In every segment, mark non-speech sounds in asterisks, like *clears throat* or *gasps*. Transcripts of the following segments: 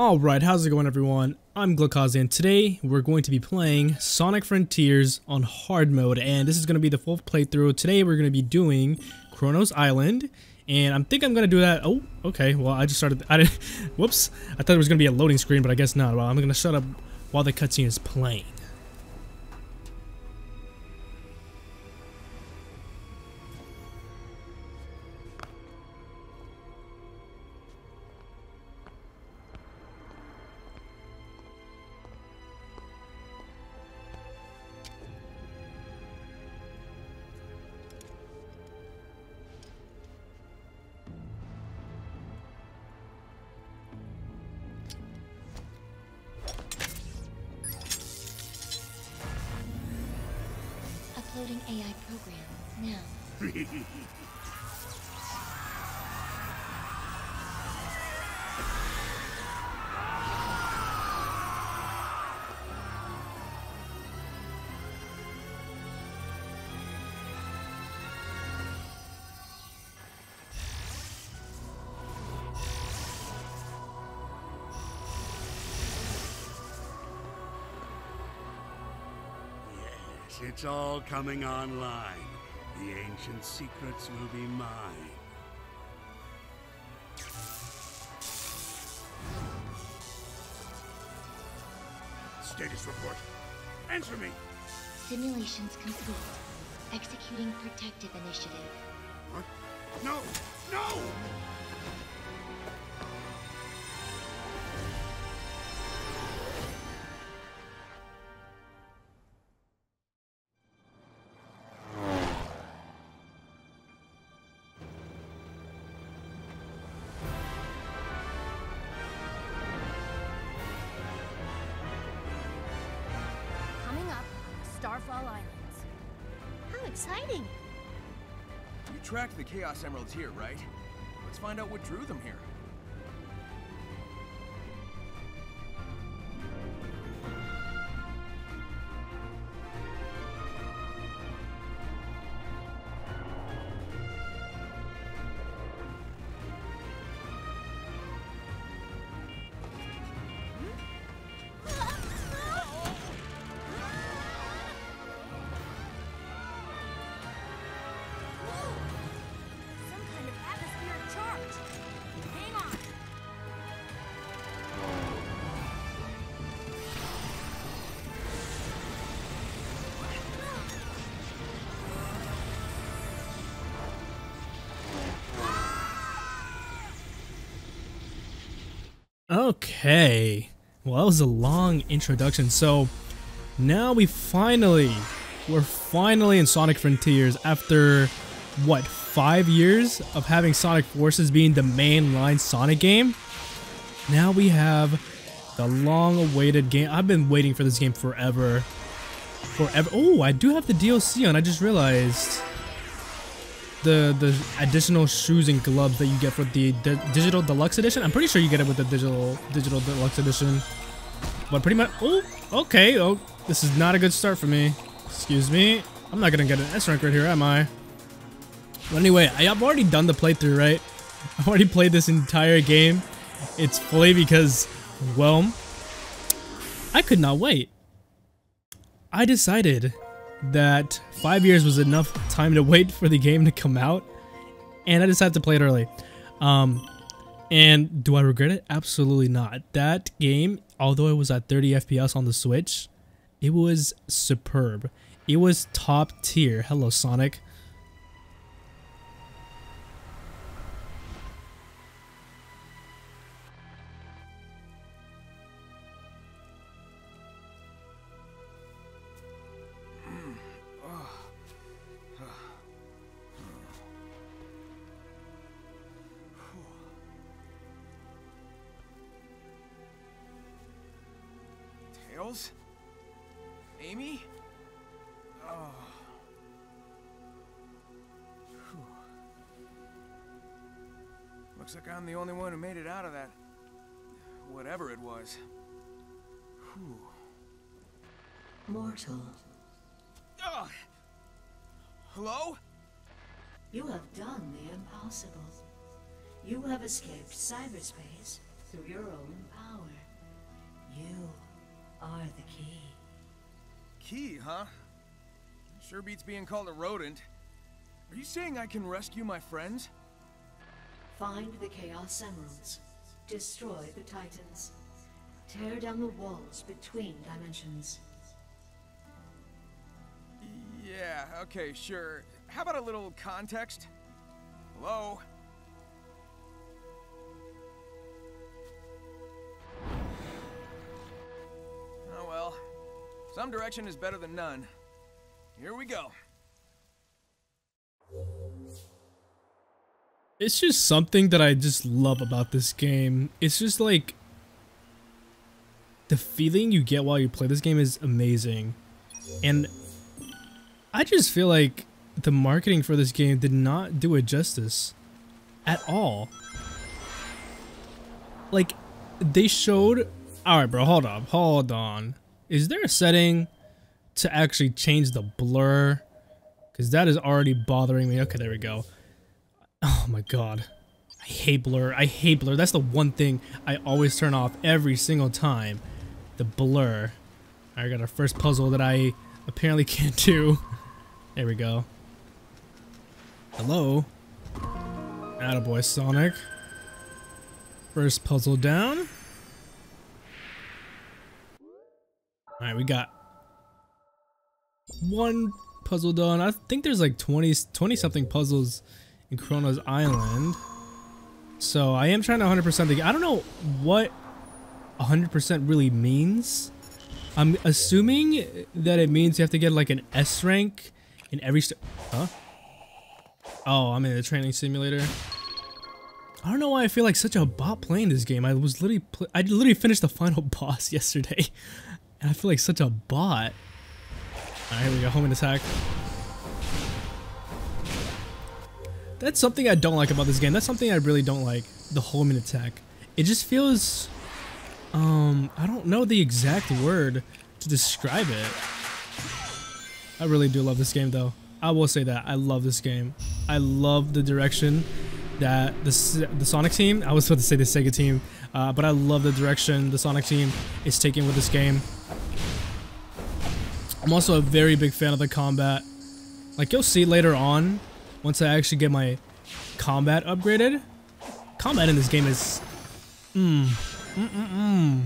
Alright, how's it going everyone? I'm GloKaze and today we're going to be playing Sonic Frontiers on hard mode and this is going to be the full playthrough. Today we're going to be doing Kronos Island and I think I'm going to do that. Oh, okay. Well, I just started. I didn't. *laughs* Whoops. I thought it was going to be a loading screen, but I guess not. Well, I'm going to shut up while the cutscene is playing. Secrets will be mine. Status report. Answer me. Simulations complete. Executing protective initiative. What? No! No! Tracked the Chaos Emeralds here, right? Let's find out what drew them here. Okay. Well, that was a long introduction. So now we finally, we're finally in Sonic Frontiers after what, five years of having Sonic Forces being the mainline Sonic game? Now we have the long awaited game. I've been waiting for this game forever. Forever. Oh, I do have the DLC on. I just realized the the additional shoes and gloves that you get for the, di- digital deluxe edition. I'm pretty sure you get it with the digital digital deluxe edition. But pretty much, oh, okay. Oh, this is not a good start for me. Excuse me. I'm not gonna get an S rank right here, am I? But anyway, I have already done the playthrough, right? *laughs* I've already played this entire game. It's fully because, well, I could not wait. I decided that five years was enough time to *laughs* wait for the game to come out, and I decided to play it early. Um, and do I regret it? Absolutely not. That game, although it was at 30 FPS on the Switch, it was superb. It was top tier. Hello, Sonic. escaped cyberspace through your own power. You are the key. Key, huh? Sure beats being called a rodent. Are you saying I can rescue my friends? Find the Chaos Emeralds. Destroy the Titans. Tear down the walls between dimensions. Yeah, okay, sure. How about a little context? Hello? Some direction is better than none. Here we go. It's just something that I just love about this game. It's just like the feeling you get while you play this game is amazing. And I just feel like the marketing for this game did not do it justice at all. Like they showed Alright bro, hold up, hold on. Is there a setting to actually change the blur? Because that is already bothering me. Okay, there we go. Oh my god. I hate blur. I hate blur. That's the one thing I always turn off every single time. The blur. I got our first puzzle that I apparently *laughs* can't do. There we go. Hello. Attaboy Sonic. First puzzle down. Alright, we got one puzzle done. I think there's like 20, 20 something puzzles in Kronos Island. So I am trying to 100% the I don't know what 100% really means. I'm assuming that it means you have to get like an S rank in every Huh? Oh, I'm in a training simulator. I don't know why I feel like such a bot playing this game. I was literally I literally finished the final *laughs* boss yesterday. And I feel like such a bot. Alright, here we go. Home attack. That's something I don't like about this game. That's something I really don't like. The homing attack. It just feels... Um, I don't know the exact word to describe it. I really do love this game though. I will say that. I love this game. I love the direction that the, the Sonic team, I was about to say the Sega team, uh, but I love the direction the Sonic team is taking with this game. I'm also a very big fan of the combat. Like you'll see later on, once I actually get my combat upgraded, combat in this game is, mmm, mm mm mm.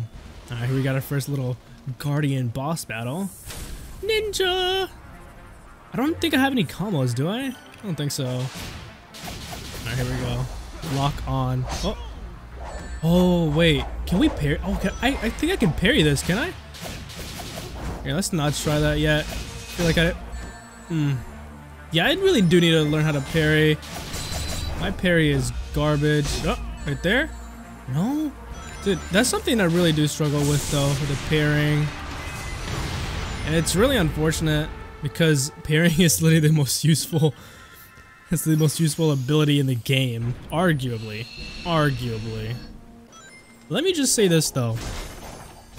All right, here we got our first little Guardian boss battle. Ninja. I don't think I have any combos, do I? I don't think so. Alright, here we go. Lock on. Oh. Oh, wait. Can we parry? Oh, can, I, I think I can parry this, can I? Yeah, let's not try that yet. I feel like I... Hmm. Yeah, I really do need to learn how to parry. My parry is garbage. Oh, right there? No? Dude, that's something I really do struggle with, though, with the parrying. And it's really unfortunate because *laughs* parrying is literally the most useful *laughs* it's the most useful ability in the game arguably arguably let me just say this though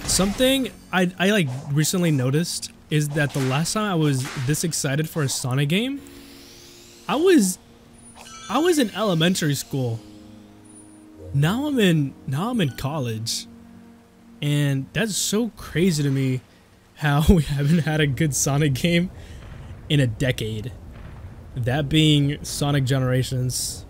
something I, I like recently noticed is that the last time I was this excited for a Sonic game I was I was in elementary school now I'm in now I'm in college and that's so crazy to me how *laughs* we haven't had a good Sonic game in a decade. That being Sonic Generations.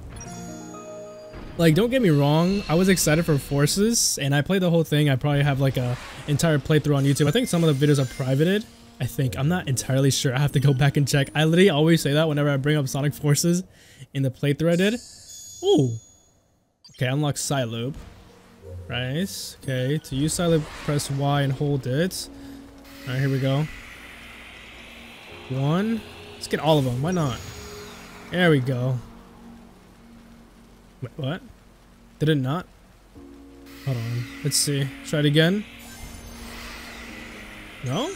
Like, don't get me wrong, I was excited for Forces, and I played the whole thing. I probably have like a entire playthrough on YouTube. I think some of the videos are privated. I think. I'm not entirely sure. I have to go back and check. I literally always say that whenever I bring up Sonic Forces in the playthrough I did. Ooh. Okay, unlock Cyloop. Right. Okay, to use Cyloop, press Y and hold it. Alright, here we go. One. Let's get all of them. Why not? There we go. Wait, what? Did it not? Hold on. Let's see. Try it again. No?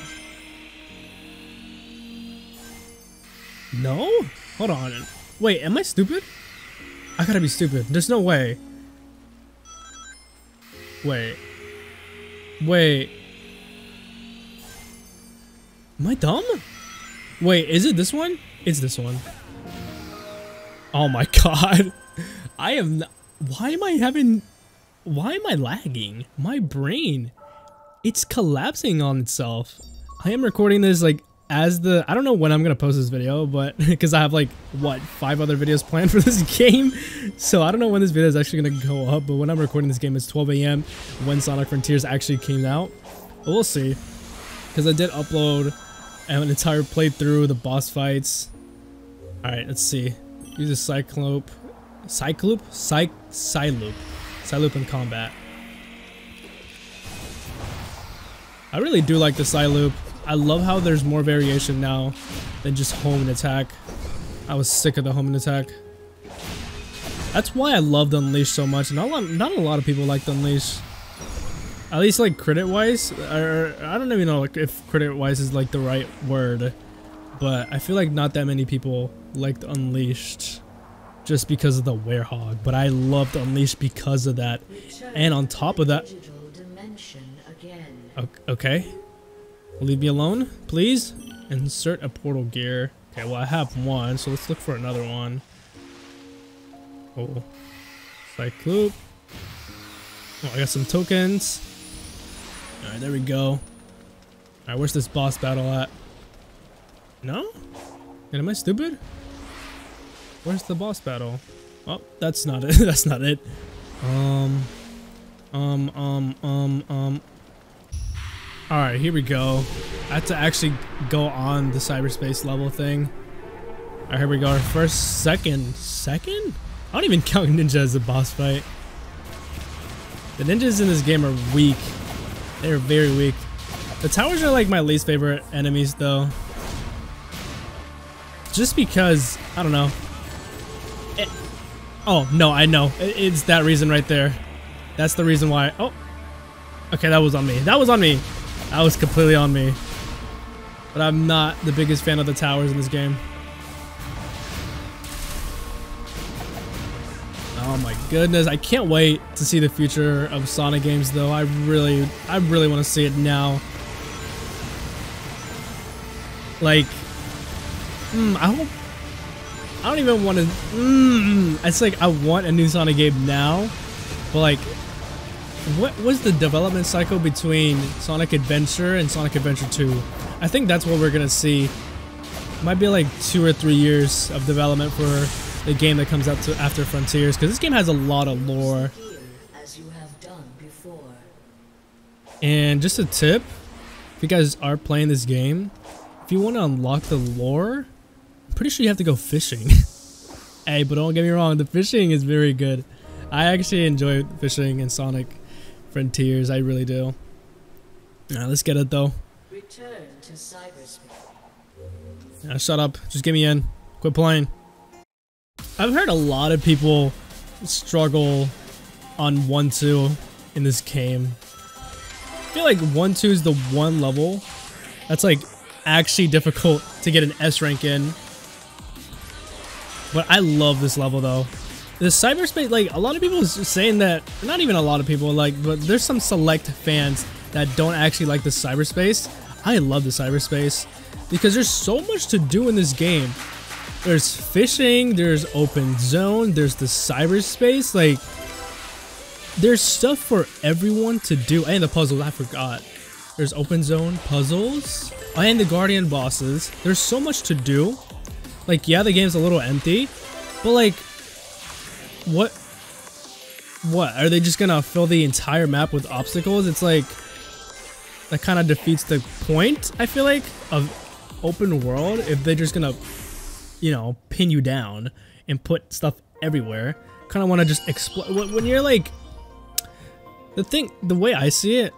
No? Hold on. Wait, am I stupid? I gotta be stupid. There's no way. Wait. Wait. Am I dumb? Wait, is it this one? It's this one. Oh my *laughs* god. I am Why am I having... Why am I lagging? My brain. It's collapsing on itself. I am recording this like as the I don't know when I'm gonna post this video, but *laughs* because I have like what five other videos planned *laughs* for this game, so I don't know when this video is actually gonna go up. But when I'm recording this game, it's 12 a.m. when Sonic Frontiers actually came out. But we'll see, because I did upload an entire playthrough, the boss fights. All right, let's see. Use a Cyclope, Cyclope, Cy, Cyloop, Cyloop in combat. I really do like the Cyloop. I love how there's more variation now than just home and attack. I was sick of the home and attack. That's why I love the Unleash so much. Not a lot, not a lot of people like the Unleash. At least like credit wise, or I don't even know like if credit wise is like the right word, but I feel like not that many people liked Unleashed just because of the Werehog. But I loved Unleashed because of that, and on top of that, okay, leave me alone, please. Insert a portal gear. Okay, well I have one, so let's look for another one. Oh, Cyclope. Oh, I got some tokens. Alright, there we go. Alright, where's this boss battle at? No? And am I stupid? Where's the boss battle? Oh, that's not it. *laughs* that's not it. Um, um, um, um, um. Alright, here we go. I have to actually go on the cyberspace level thing. Alright, here we go. Our first, second, second? I don't even *laughs* count ninja as a boss fight. The ninjas in this game are weak. They're very weak. The towers are like my least favorite enemies though. Just because, I don't know. Oh, no, I know. It's that reason right there. That's the reason why. Oh. Okay, that was on me. That was on me. That was completely on me. But I'm not the biggest fan of the towers in this game. Oh my goodness, I can't wait to see the future of Sonic games though. I really, I really want to see it now. Like, mm, I hope, I don't even want to, mm, it's like I want a new Sonic game now, but like, what was the development cycle between Sonic Adventure and Sonic Adventure 2? I think that's what we're gonna see. Might be like two or three years of development for the game that comes out to after Frontiers because this game has a lot of lore. And just a tip, if you guys are playing this game, if you want to unlock the lore, pretty sure you have to go fishing. *laughs* hey, but don't get me wrong, the fishing is very good. I actually enjoy fishing in Sonic Frontiers, I really do. Alright, let's get it though. Return to cyberspace. Yeah, shut up. Just get me in. Quit playing. I've heard a lot of people struggle on 1-2 in this game. I feel like 1-2 is the one level that's like actually difficult to get an S rank in. But I love this level though. The cyberspace, like a lot of people is saying that, not even a lot of people, like, but there's some select fans that don't actually like the cyberspace. I love the cyberspace because there's so much to do in this game. There's fishing, there's open zone, there's the cyberspace, like there's stuff for everyone to do. And the puzzles, I forgot. There's open zone puzzles and the guardian bosses. There's so much to do. Like yeah, the game's a little empty, but like what what are they just gonna fill the entire map with obstacles? It's like that kind of defeats the point. I feel like of open world if they're just gonna you know, pin you down and put stuff everywhere. Kind of want to just explode. When you're like, the thing, the way I see it,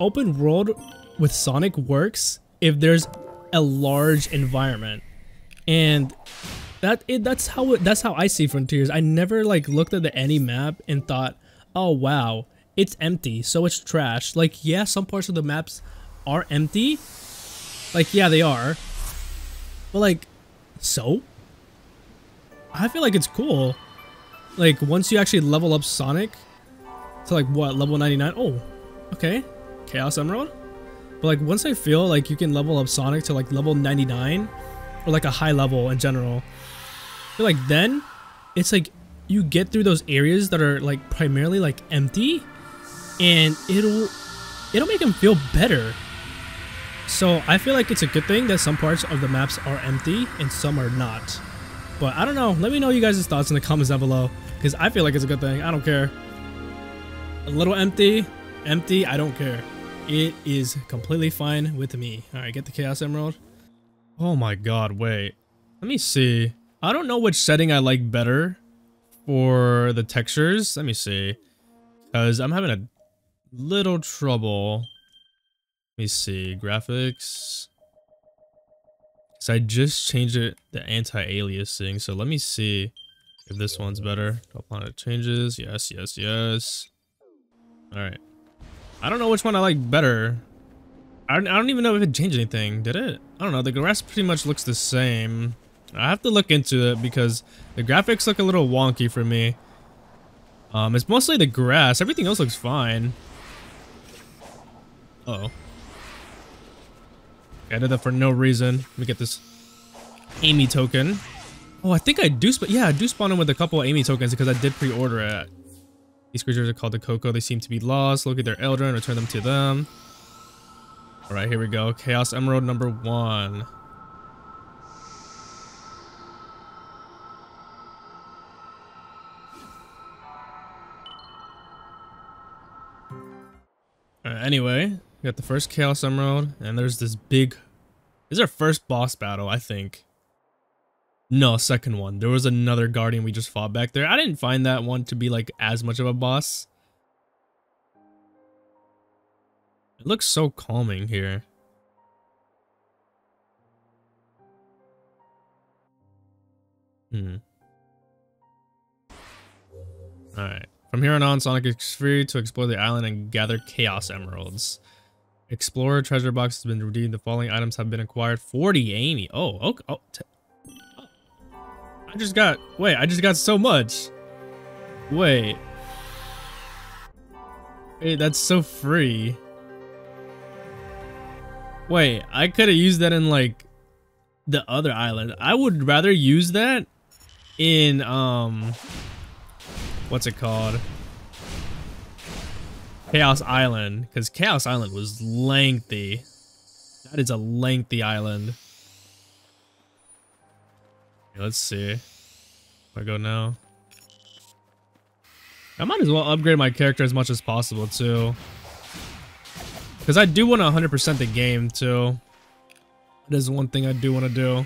open world with Sonic works if there's a large environment, and that it, that's how that's how I see Frontiers. I never like looked at the any map and thought, oh wow, it's empty, so it's trash. Like yeah, some parts of the maps are empty. Like yeah, they are. But like so? I feel like it's cool. Like, once you actually level up Sonic to like, what, level 99? Oh, okay. Chaos Emerald? But like, once I feel like you can level up Sonic to like level 99, or like a high level in general, feel like then, it's like, you get through those areas that are like primarily like empty, and it'll, it'll make them feel better. So I feel like it's a good thing that some parts of the maps are empty and some are not. But I don't know. Let me know you guys' thoughts in the comments down below. Because I feel like it's a good thing. I don't care. A little empty, empty, I don't care. It is completely fine with me. Alright, get the Chaos Emerald. Oh my god, wait. Let me see. I don't know which setting I like better for the textures. Let me see. Because I'm having a little trouble. Let me see. Graphics. Because I just changed it, the anti-aliasing. So let me see if this one's better. Upon it changes. Yes, yes, yes. Alright. I don't know which one I like better. I don't, I don't even know if it changed anything. Did it? I don't know. The grass pretty much looks the same. I have to look into it because the graphics look a little wonky for me. Um, it's mostly the grass. Everything else looks fine. Uh oh I did that for no reason. Let me get this Amy token. Oh, I think I do spawn. Yeah, I do spawn in with a couple of Amy tokens because I did pre-order it. These creatures are called the Koco. They seem to be lost. Look at their Eldrin. Return them to them. All right, here we go. Chaos Emerald number one. anyway, we got the first Chaos Emerald, and there's this big... This is our first boss battle, I think. No, second one. There was another Guardian we just fought back there. I didn't find that one to be, like, as much of a boss. It looks so calming here. Hmm. Alright. From here on on, Sonic is free to explore the island and gather Chaos Emeralds. Explorer treasure box has been redeemed. The following items have been acquired. 40 Amy. Oh, okay. Oh, I just got... Wait, I just got so much. Wait. Wait, that's so free. Wait, I could have used that in, like, the other island. I would rather use that in, um what's it called? Chaos Island, because Chaos Island was lengthy. That is a lengthy island. Let's see. I go now? I might as well upgrade my character as much as possible too. Because I do want to 100% the game too. That is one thing I do want to do.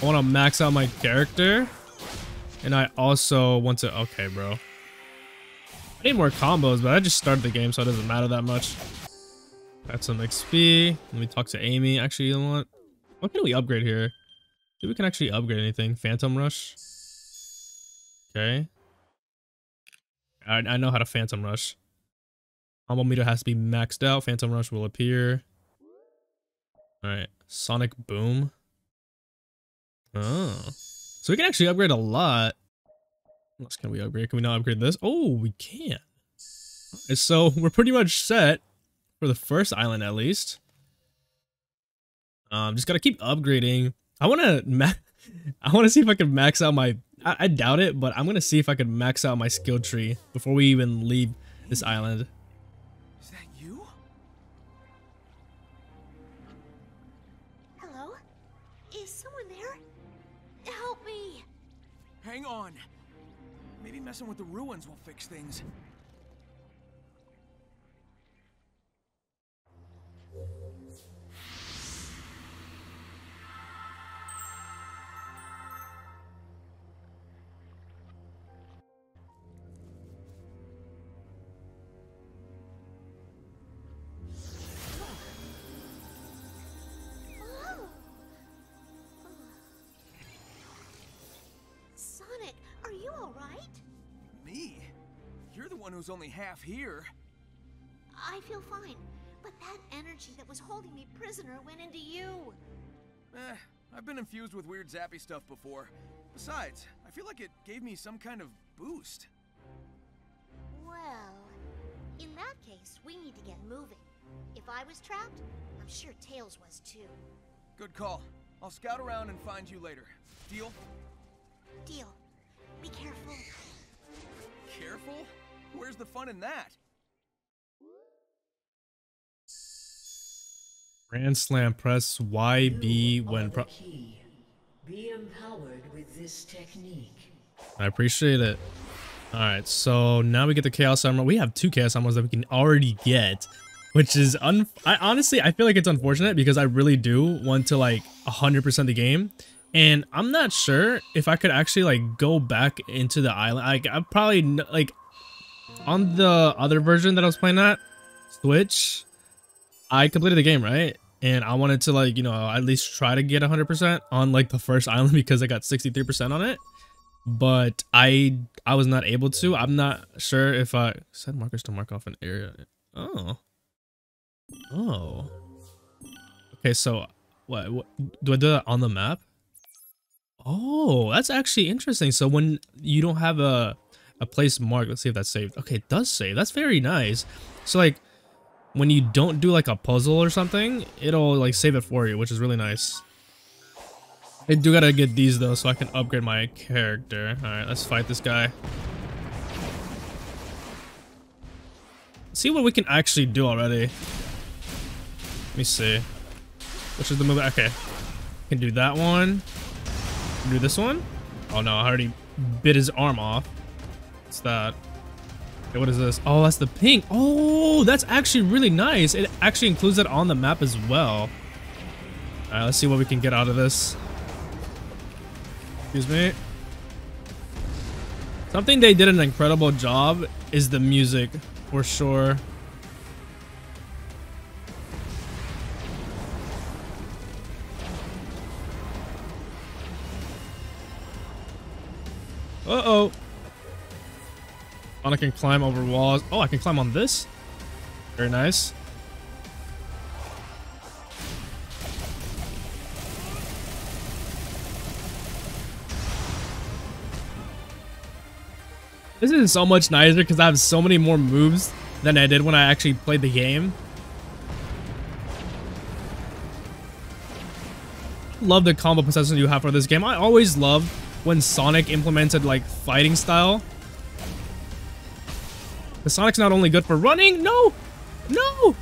I want to max out my character. And I also want to... Okay, bro. I need more combos, but I just started the game, so it doesn't matter that much. Got some XP. Let me talk to Amy. Actually, you know what? What can we upgrade here? See we can actually upgrade anything. Phantom Rush. Okay. I, I know how to Phantom Rush. Combo meter has to be maxed out. Phantom Rush will appear. Alright. Sonic Boom. Oh. So we can actually upgrade a lot. What else can we upgrade? Can we not upgrade this? Oh, we can. Right, so *laughs* we're pretty much set for the first island at least. Um, just gotta keep upgrading. I wanna *laughs* I wanna see if I can max out my. I, I doubt it, but I'm gonna see if I can max out my skill tree before we even leave this island. Messing with the ruins will fix things. One who's only half here. I feel fine, but that energy that was holding me prisoner went into you. Eh, I've been infused with weird zappy stuff before. Besides, I feel like it gave me some kind of boost. Well, in that case, we need to get moving. If I was trapped, I'm sure Tails was too. Good call. I'll scout around and find you later. Deal? Deal. Be careful. Careful? Where's the fun in that? Grand Slam. Press YB when. Pro- Be empowered with this technique. I appreciate it. All right, so now we get the Chaos Armor. We have two Chaos Emeralds that we can already get, which is un. I honestly I feel like it's unfortunate because I really do want to like 100% the game, and I'm not sure if I could actually like go back into the island. Like I probably like on the other version that I was playing at Switch, I completed the game right, and I wanted to like you know at least try to get 100% on like the first *laughs* island because I got 63% on it but I I was not able to. I'm not sure if I set markers to mark off an area. Oh. Oh. Okay, so what, what do I do that on the map? Oh, that's actually interesting. So when you don't have a a place mark. let's see if that's saved. Okay, it does save. That's very nice. So like when you don't do like a puzzle or something, it'll like save it for you, which is really nice. I do gotta get these though, so I can upgrade my character. Alright, let's fight this guy. See what we can actually do already. Let me see. Which is the move? Okay. Can do that one. Do this one. Oh no, I already bit his arm off. What's that? What is this? Oh, that's the pink. Oh, that's actually really nice. It actually includes it on the map as well. Alright, let's see what we can get out of this. Excuse me. Something they did an incredible job is the music, for sure. Uh-oh. I can climb over walls. Oh, I can climb on this? Very nice. This is so much nicer because I have so many more moves than I did when I actually played the game. Love the combo processing you have for this game. I always loved when Sonic implemented like fighting style. The Sonic's not only good for running, no, no.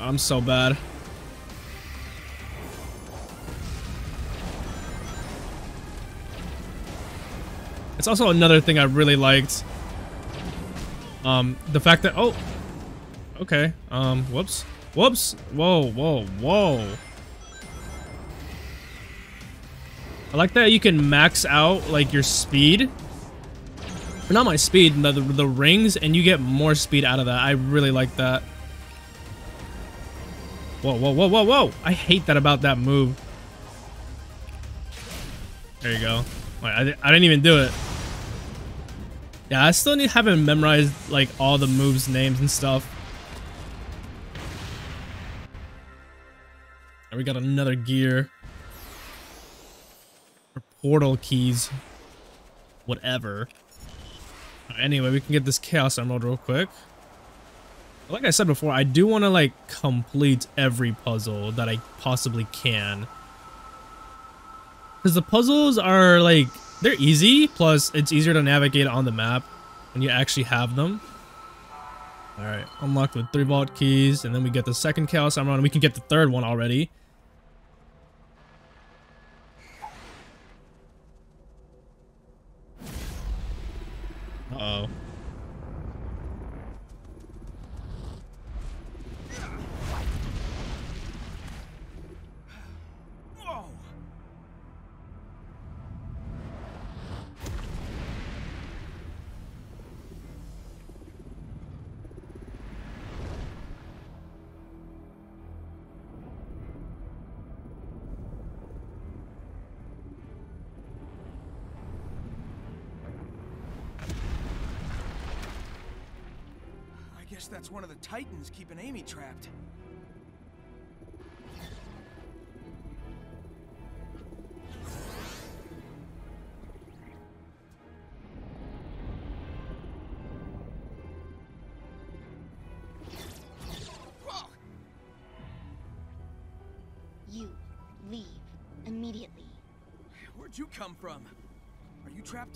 I'm so bad. It's also another thing I really liked. Um, the fact that, oh, okay. Um, whoops, whoops, whoa, whoa, whoa. I like that you can max out like your speed. Not my speed, the, the, the rings, and you get more speed out of that. I really like that. Whoa, whoa, whoa, whoa, whoa. I hate that about that move. There you go. Wait, I, I didn't even do it. Yeah, I still need haven't memorized like all the moves names and stuff. And we got another gear. Or portal keys. Whatever. Anyway, we can get this Chaos Emerald real quick. Like I said before, I do want to like complete every puzzle that I possibly can. Because the puzzles are like, they're easy, plus it's easier to navigate on the map when you actually have them. Alright, unlocked with three vault keys, and then we get the second Chaos Emerald, and we can get the third one already. Uh oh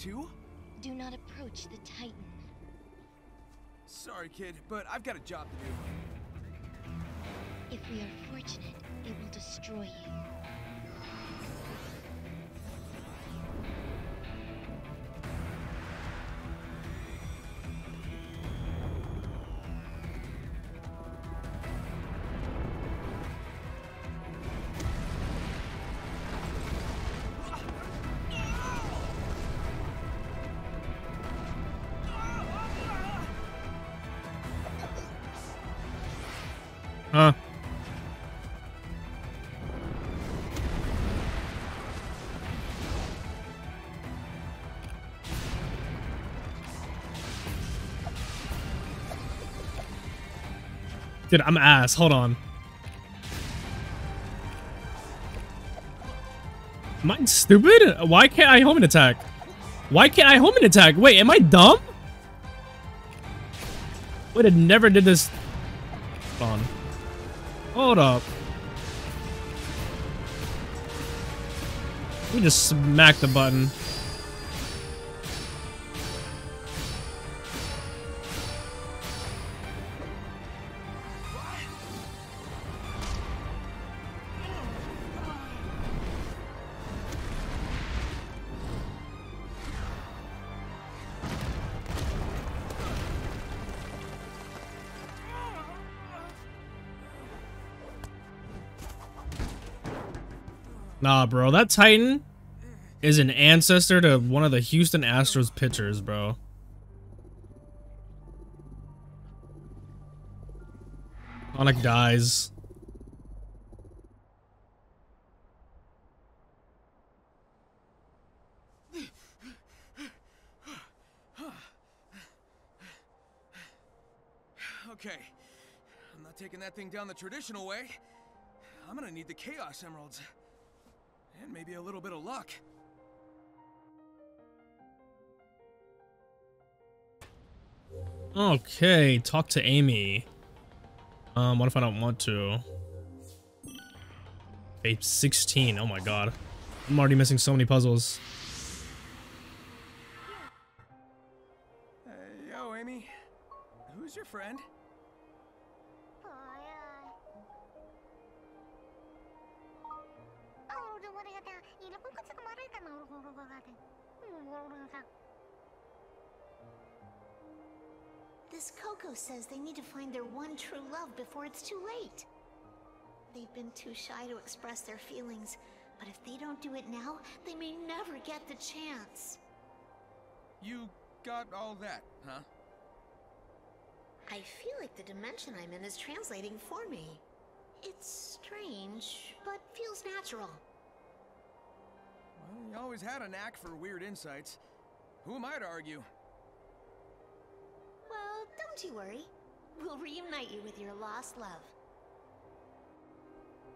too? Do not approach the Titan. Sorry, kid, but I've got a job to do. If If we are fortunate, it will destroy you. Dude, I'm ass. Hold on. Am I stupid? Why can't I home attack? Why can't I home attack? Wait, am I dumb? Wait, I never did this. Hold on. Hold up. Me just smack the button. Nah, bro, that Titan is an ancestor to one of the Houston Astros pitchers, bro. Sonic dies. Okay. I'm not taking that thing down the traditional way. I'm gonna need the Chaos Emeralds. And maybe a little bit of luck. Okay, talk to Amy. Um, what if I don't want to? Okay, 16. Oh my god. I'm already missing so many puzzles. Hey, yo, Amy. Who's your friend? Hmm, this Koco says they need to find their one true love before it's too late. They've been too shy to express their feelings, but if they don't do it now, they may never get the chance. You got all that, huh? I feel like the dimension I'm in is translating for me. It's strange, but feels natural. Well, you always had a knack for weird insights. Who am I to argue? Well, don't you worry. We'll reunite you with your lost love.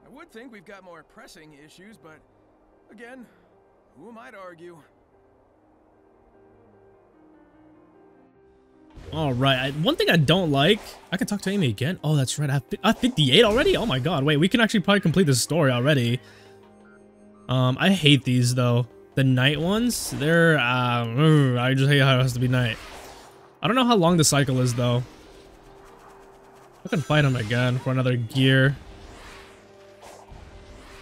I would think we've got more pressing issues, but again, who am I to argue? All right. I, one thing I don't like, I can talk to Amy again. Oh, that's right. I have, I have 58 already. Oh my god. Wait, we can actually probably complete this story already. Um, I hate these though. The night ones, they're, uh, I just hate how it has to be night. I don't know how long the cycle is though. I can fight him again for another gear.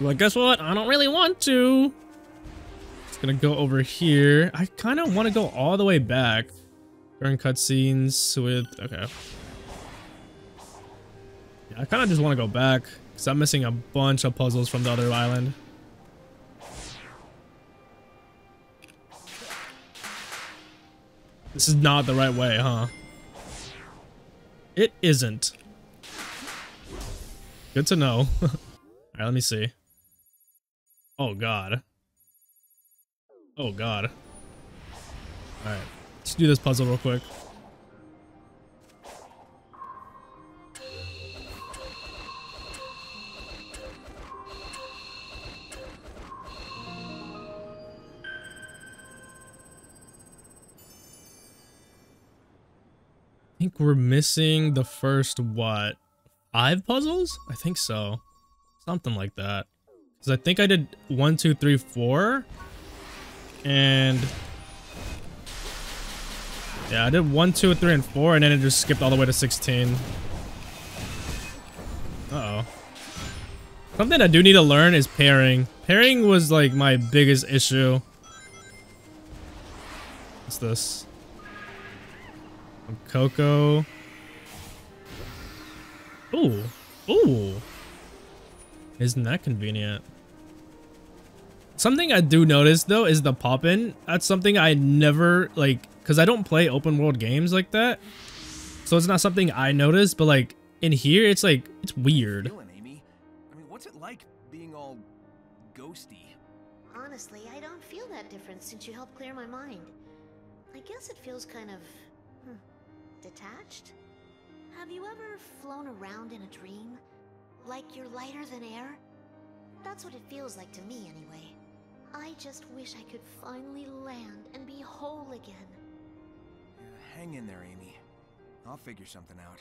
Well, guess what? I don't really want to. It's gonna go over here. I kind of want to go all the way back during cutscenes with. Okay. Yeah, I kind of just want to go back because I'm missing a bunch of puzzles from the other island. This is not the right way, huh? It isn't. Good to know. *laughs* Alright, let me see. Oh god. Oh god. Alright, let's do this puzzle real quick. I think we're missing the first, what, five puzzles? I think so. Something like that. Because I think I did one, two, three, four. And... Yeah, I did one, two, three, and four, and then it just skipped all the way to 16. Uh-oh. Something I do need to learn is pairing. Pairing was like my biggest issue. What's this? Koco. Ooh. Ooh. Isn't that convenient? Something I do notice though is the pop-in. That's something I never like because I don't play open world games like that. So it's not something I notice, but like in here it's like it's weird. Feeling, Amy? I mean, what's it like being all ghosty? Honestly, I don't feel that different since you helped clear my mind. I guess it feels kind of. Detached? Have you ever flown around in a dream? Like you're lighter than air? That's what it feels like to me, anyway. I just wish I could finally land and be whole again. Hang in there, Amy. I'll figure something out.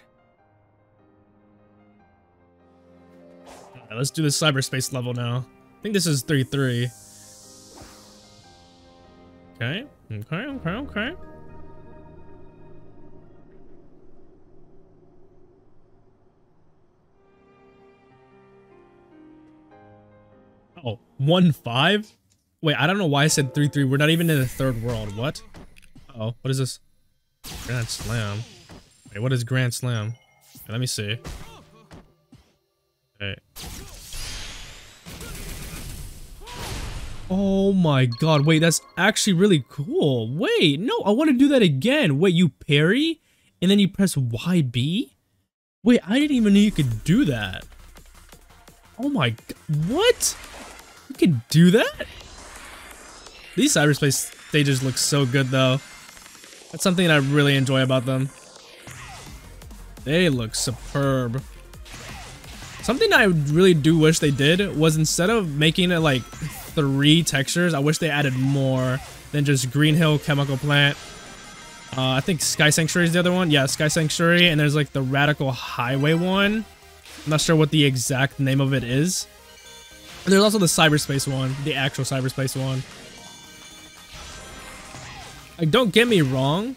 Alright, let's do the cyberspace level now. I think this is 3-3. Okay, okay, okay, okay. One five? Wait, I don't know why I said 3-3. We're not even in the third world. What? Uh oh, what is this? Grand Slam. Wait, what is Grand Slam? Okay, let me see. Okay. Oh my god, wait, that's actually really cool. Wait, no, I want to do that again. Wait, you parry and then you press YB? Wait, I didn't even know you could do that. Oh my god, what? You can do that? These cyberspace stages look so good though. That's something I really enjoy about them. They look superb. Something I really do wish they did was instead of making it like three textures, I wish they added more than just Green Hill Chemical Plant. Uh, I think Sky Sanctuary is the other one. Yeah, Sky Sanctuary, and there's like the Radical Highway one. I'm not sure what the exact name of it is. And there's also the cyberspace one, the actual cyberspace one. Like, don't get me wrong.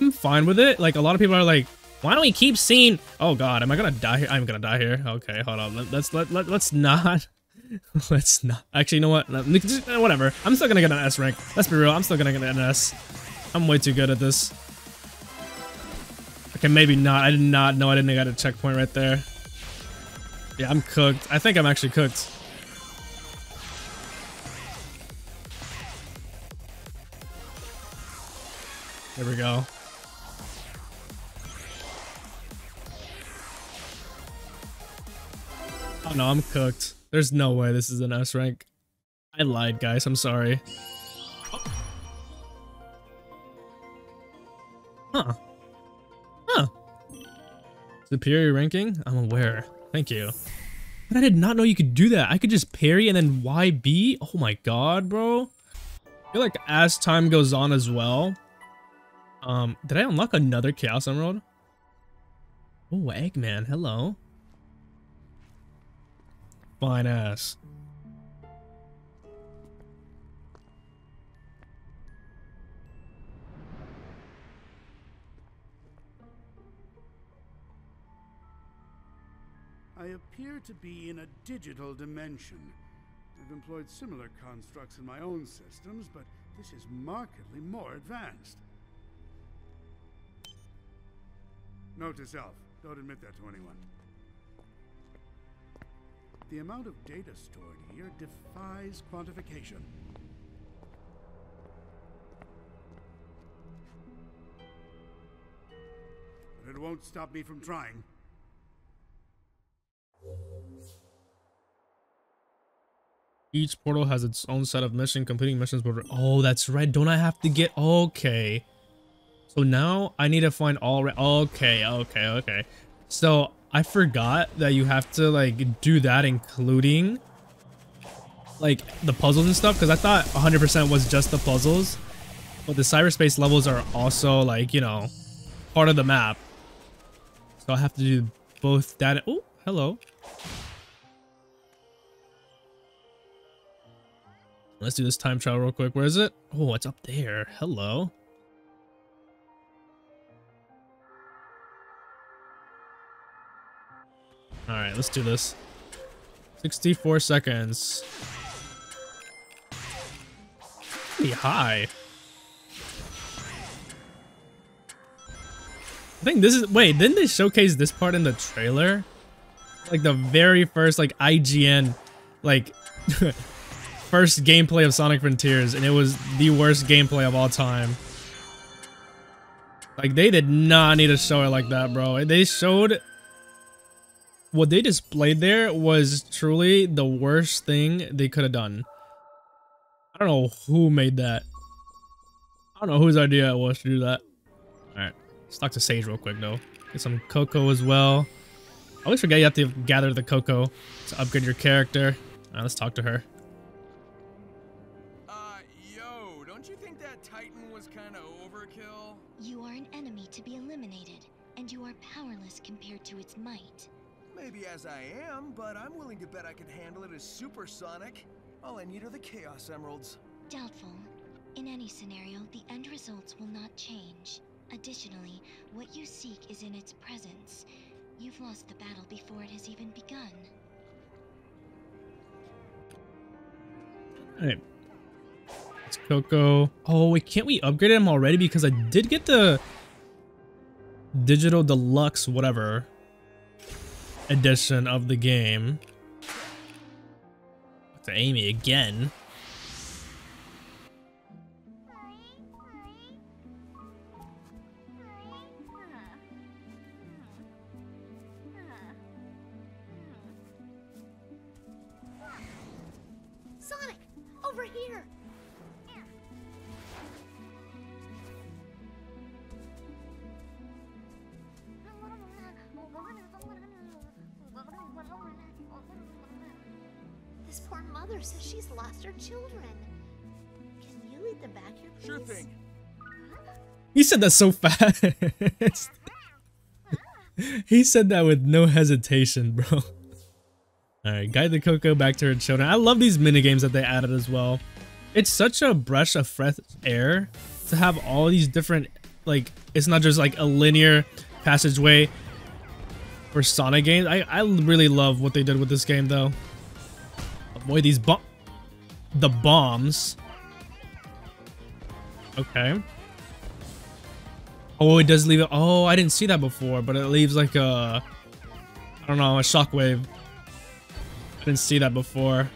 I'm fine with it. Like, a lot of people are like, why don't we keep seeing... Oh, God. Am I to die here? I'm to die here. Okay, hold on. Let, let's, let, let, let's not... *laughs* let's not... Actually, you know what? Eh, whatever. I'm still to get an S rank. Let's be real. I'm still to get an S. I'm way too good at this. Okay, maybe not. I did not know I didn't get a checkpoint right there. Yeah, I'm cooked. I think I'm actually cooked. There we go. Oh no, I'm cooked. There's no way this is an S rank. I lied, guys. I'm sorry. Huh. Huh. Superior ranking? I'm aware. Thank you. But I did not know you could do that. I could just parry and then YB? Oh my god, bro. I feel like as time goes on as well. Um, did I unlock another Chaos Emerald? Oh, Eggman, hello. Fine ass. I appear to be in a digital dimension. I've employed similar constructs in my own systems, but this is markedly more advanced. Note to self, don't admit that to anyone. The amount of data stored here defies quantification. But it won't stop me from trying. Each portal has its own set of mission completing missions. But oh, that's right. Don't I have to get okay? So now I need to find all. Okay, okay, okay. So I forgot that you have to like do that, including like the puzzles and stuff. Because I thought 100% was just the puzzles, but the cyberspace levels are also like you know part of the map. So I have to do both that. Oh, hello. Let's do this time trial real quick. Where is it? Oh, it's up there. Hello. Alright, let's do this. 64 seconds. Pretty high. I think this is wait, didn't they showcase this part in the trailer? Like the very first like IGN like *laughs* first gameplay of Sonic Frontiers and it was the worst gameplay of all time. Like they did not need to show it like that, bro. They showed what they displayed there was truly the worst thing they could have done. I don't know who made that. I don't know whose idea it was to do that. Alright. Let's talk to Sage real quick though. Get some Koco as well. I always forget you have to gather the Koco to upgrade your character. Alright, let's talk to her. Uh, yo, don't you think that Titan was kinda overkill? You are an enemy to be eliminated, and you are powerless compared to its might. Maybe as I am, but I'm willing to bet I could handle it as supersonic. All I need are the Chaos Emeralds. Doubtful. In any scenario, the end results will not change. Additionally, what you seek is in its presence. You've lost the battle before it has even begun. Alright. It's Koco. Oh, wait, can't we upgrade him already? Because I did get the digital deluxe whatever edition of the game. To Amy again. Said that so fast. *laughs* he said that with no hesitation, bro. Alright, guide the Koco back to her children. I love these minigames that they added as well. It's such a brush of fresh air to have all these different, like, it's not just like a linear passageway for Sonic games. I, I really love what they did with this game though. Oh, Avoid these bomb, the bombs. Okay. Oh, it does leave it. Oh, I didn't see that before, but it leaves like a, I don't know, a shockwave. I didn't see that before.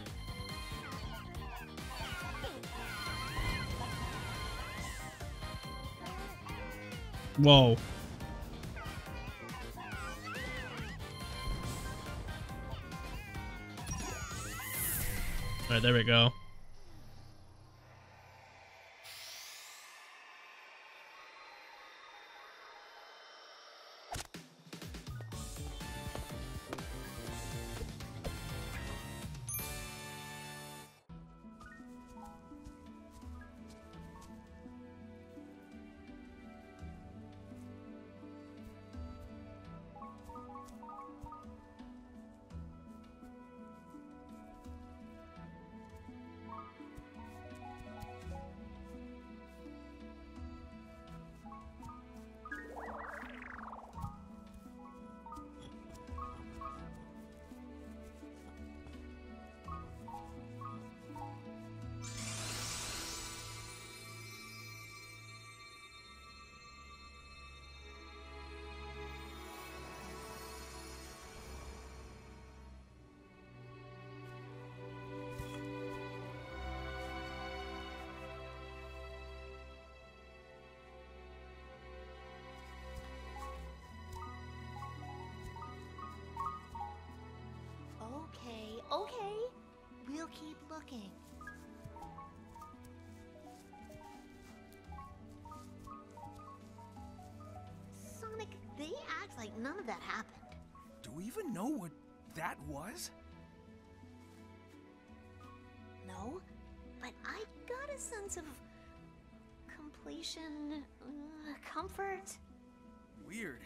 Whoa. Alright, there we go. Completion, uh, comfort. Weird.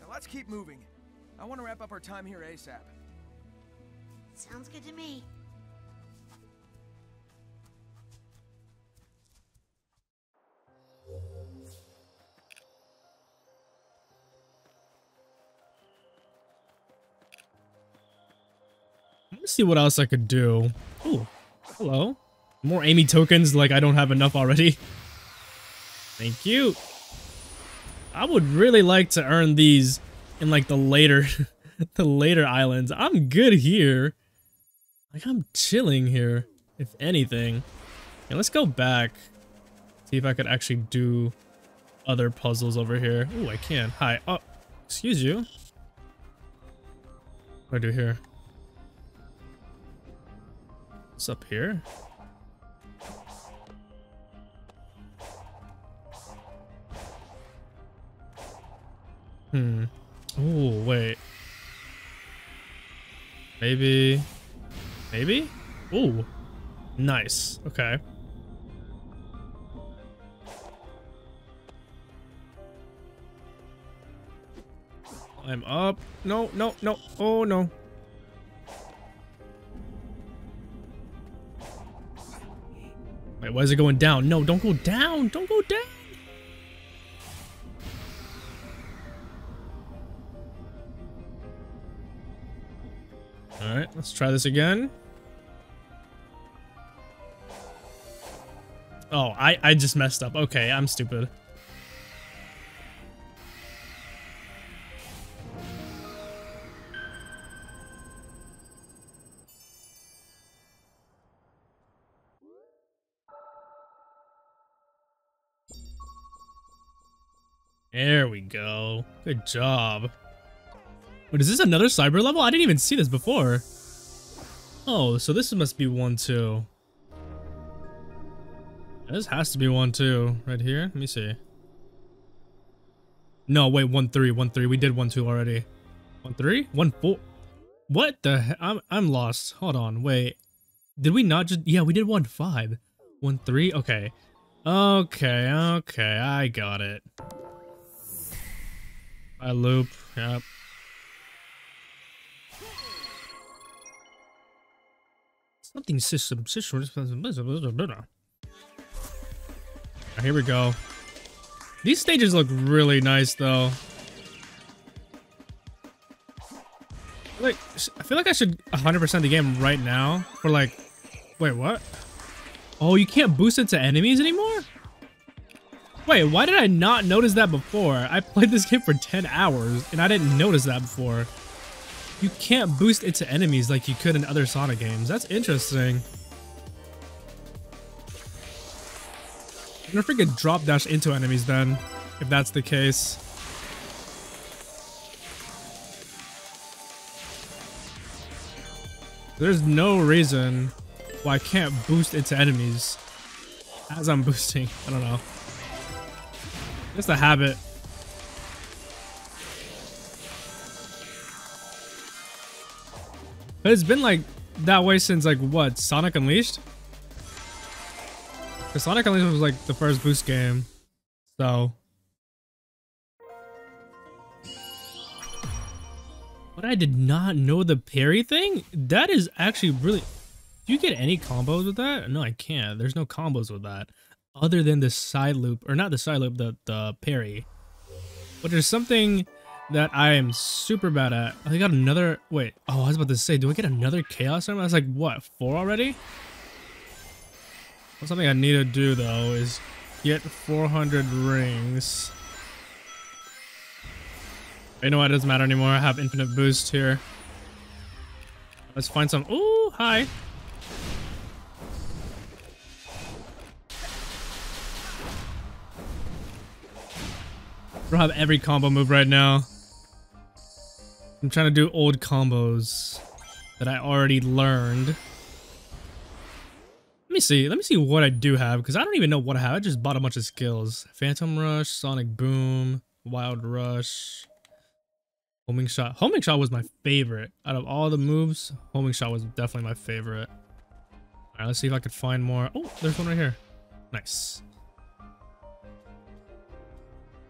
Now let's keep moving. I want to wrap up our time here ASAP. Sounds good to me. Let's see what else I could do. Ooh, hello. More Amy tokens, like I don't have enough already. *laughs* Thank you. I would really like to earn these in like the later, *laughs* the later islands. I'm good here. Like I'm chilling here, if anything. Yeah, let's go back. See if I could actually do other puzzles over here. Oh, I can. Hi. Oh, excuse you. What do I do here? What's up here? Hmm. Oh, wait. Maybe. Maybe? Ooh. Nice. Okay. I'm up. No, no, no. Oh, no. Wait, why is it going down? No, don't go down. Don't go down. Alright, let's try this again. Oh, I, I just messed up. Okay, I'm stupid. There we go. Good job. Wait, is this another cyber level? I didn't even see this before. Oh, so this must be one too. This has to be one too, right here. Let me see. No, wait, one three, one three. We did one two already. One three, one four. What the? I'm I'm lost. Hold on, wait. Did we not just? Yeah, we did one five, one three. Okay, okay, okay. I got it. Cyloop. Yep. Something system system. Here we go. These stages look really nice though. Like I feel like I should 100% the game right now for like wait, what? Oh, you can't boost it to enemies anymore? Wait, why did I not notice that before? I played this game for 10 hours and I didn't notice that before. You can't boost it to enemies like you could in other Sonic games. That's interesting. I'm gonna freaking drop dash into enemies then, if that's the case. There's no reason why I can't boost into enemies as I'm boosting. *laughs* I don't know. Just a habit. But it's been like that way since like what, Sonic Unleashed? Because Sonic Unleashed was like the first boost game. So. But I did not know the parry thing? That is actually really... Do you get any combos with that? No, I can't. There's no combos with that other than the Cyloop, or not the Cyloop, the, the parry. But there's something that I am super bad at. I got another, wait, oh, I was about to say, do I get another Chaos Arm? I was like, what, four already? Well, something I need to do, though, is get 400 rings. You know what, it doesn't matter anymore. I have infinite boost here. Let's find some, ooh, hi. don't have every combo move right now. I'm trying to do old combos that I already learned. Let me see. Let me see what I do have because I don't even know what I have. I just bought a bunch of skills. Phantom Rush, Sonic Boom, Wild Rush, Homing Shot. Homing Shot was my favorite. Out of all the moves, Homing Shot was definitely my favorite. Alright, let's see if I could find more. Oh, there's one right here. Nice.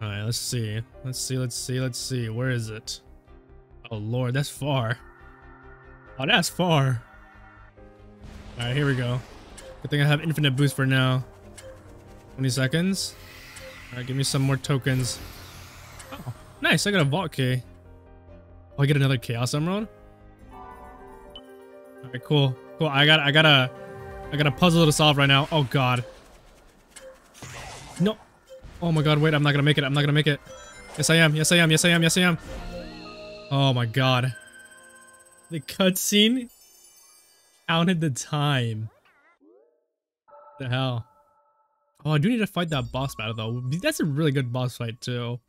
Alright, let's see. Let's see, let's see, let's see. Where is it? Oh lord, that's far. Oh, that's far. Alright, here we go. Good thing I have infinite boost for now. 20 seconds. Alright, give me some more tokens. Oh, nice, I got a vault key. Oh, I get another Chaos Emerald? All right, cool, cool. I got, I got a, I got a puzzle to solve right now. Oh god. No. Oh my god. Wait, I'm not gonna make it. I'm not gonna make it. Yes, I am. Yes, I am. Yes, I am. Yes, I am. Oh my god. The cutscene counted the time. The hell. Oh, I do need to fight that boss battle though. That's a really good boss fight too.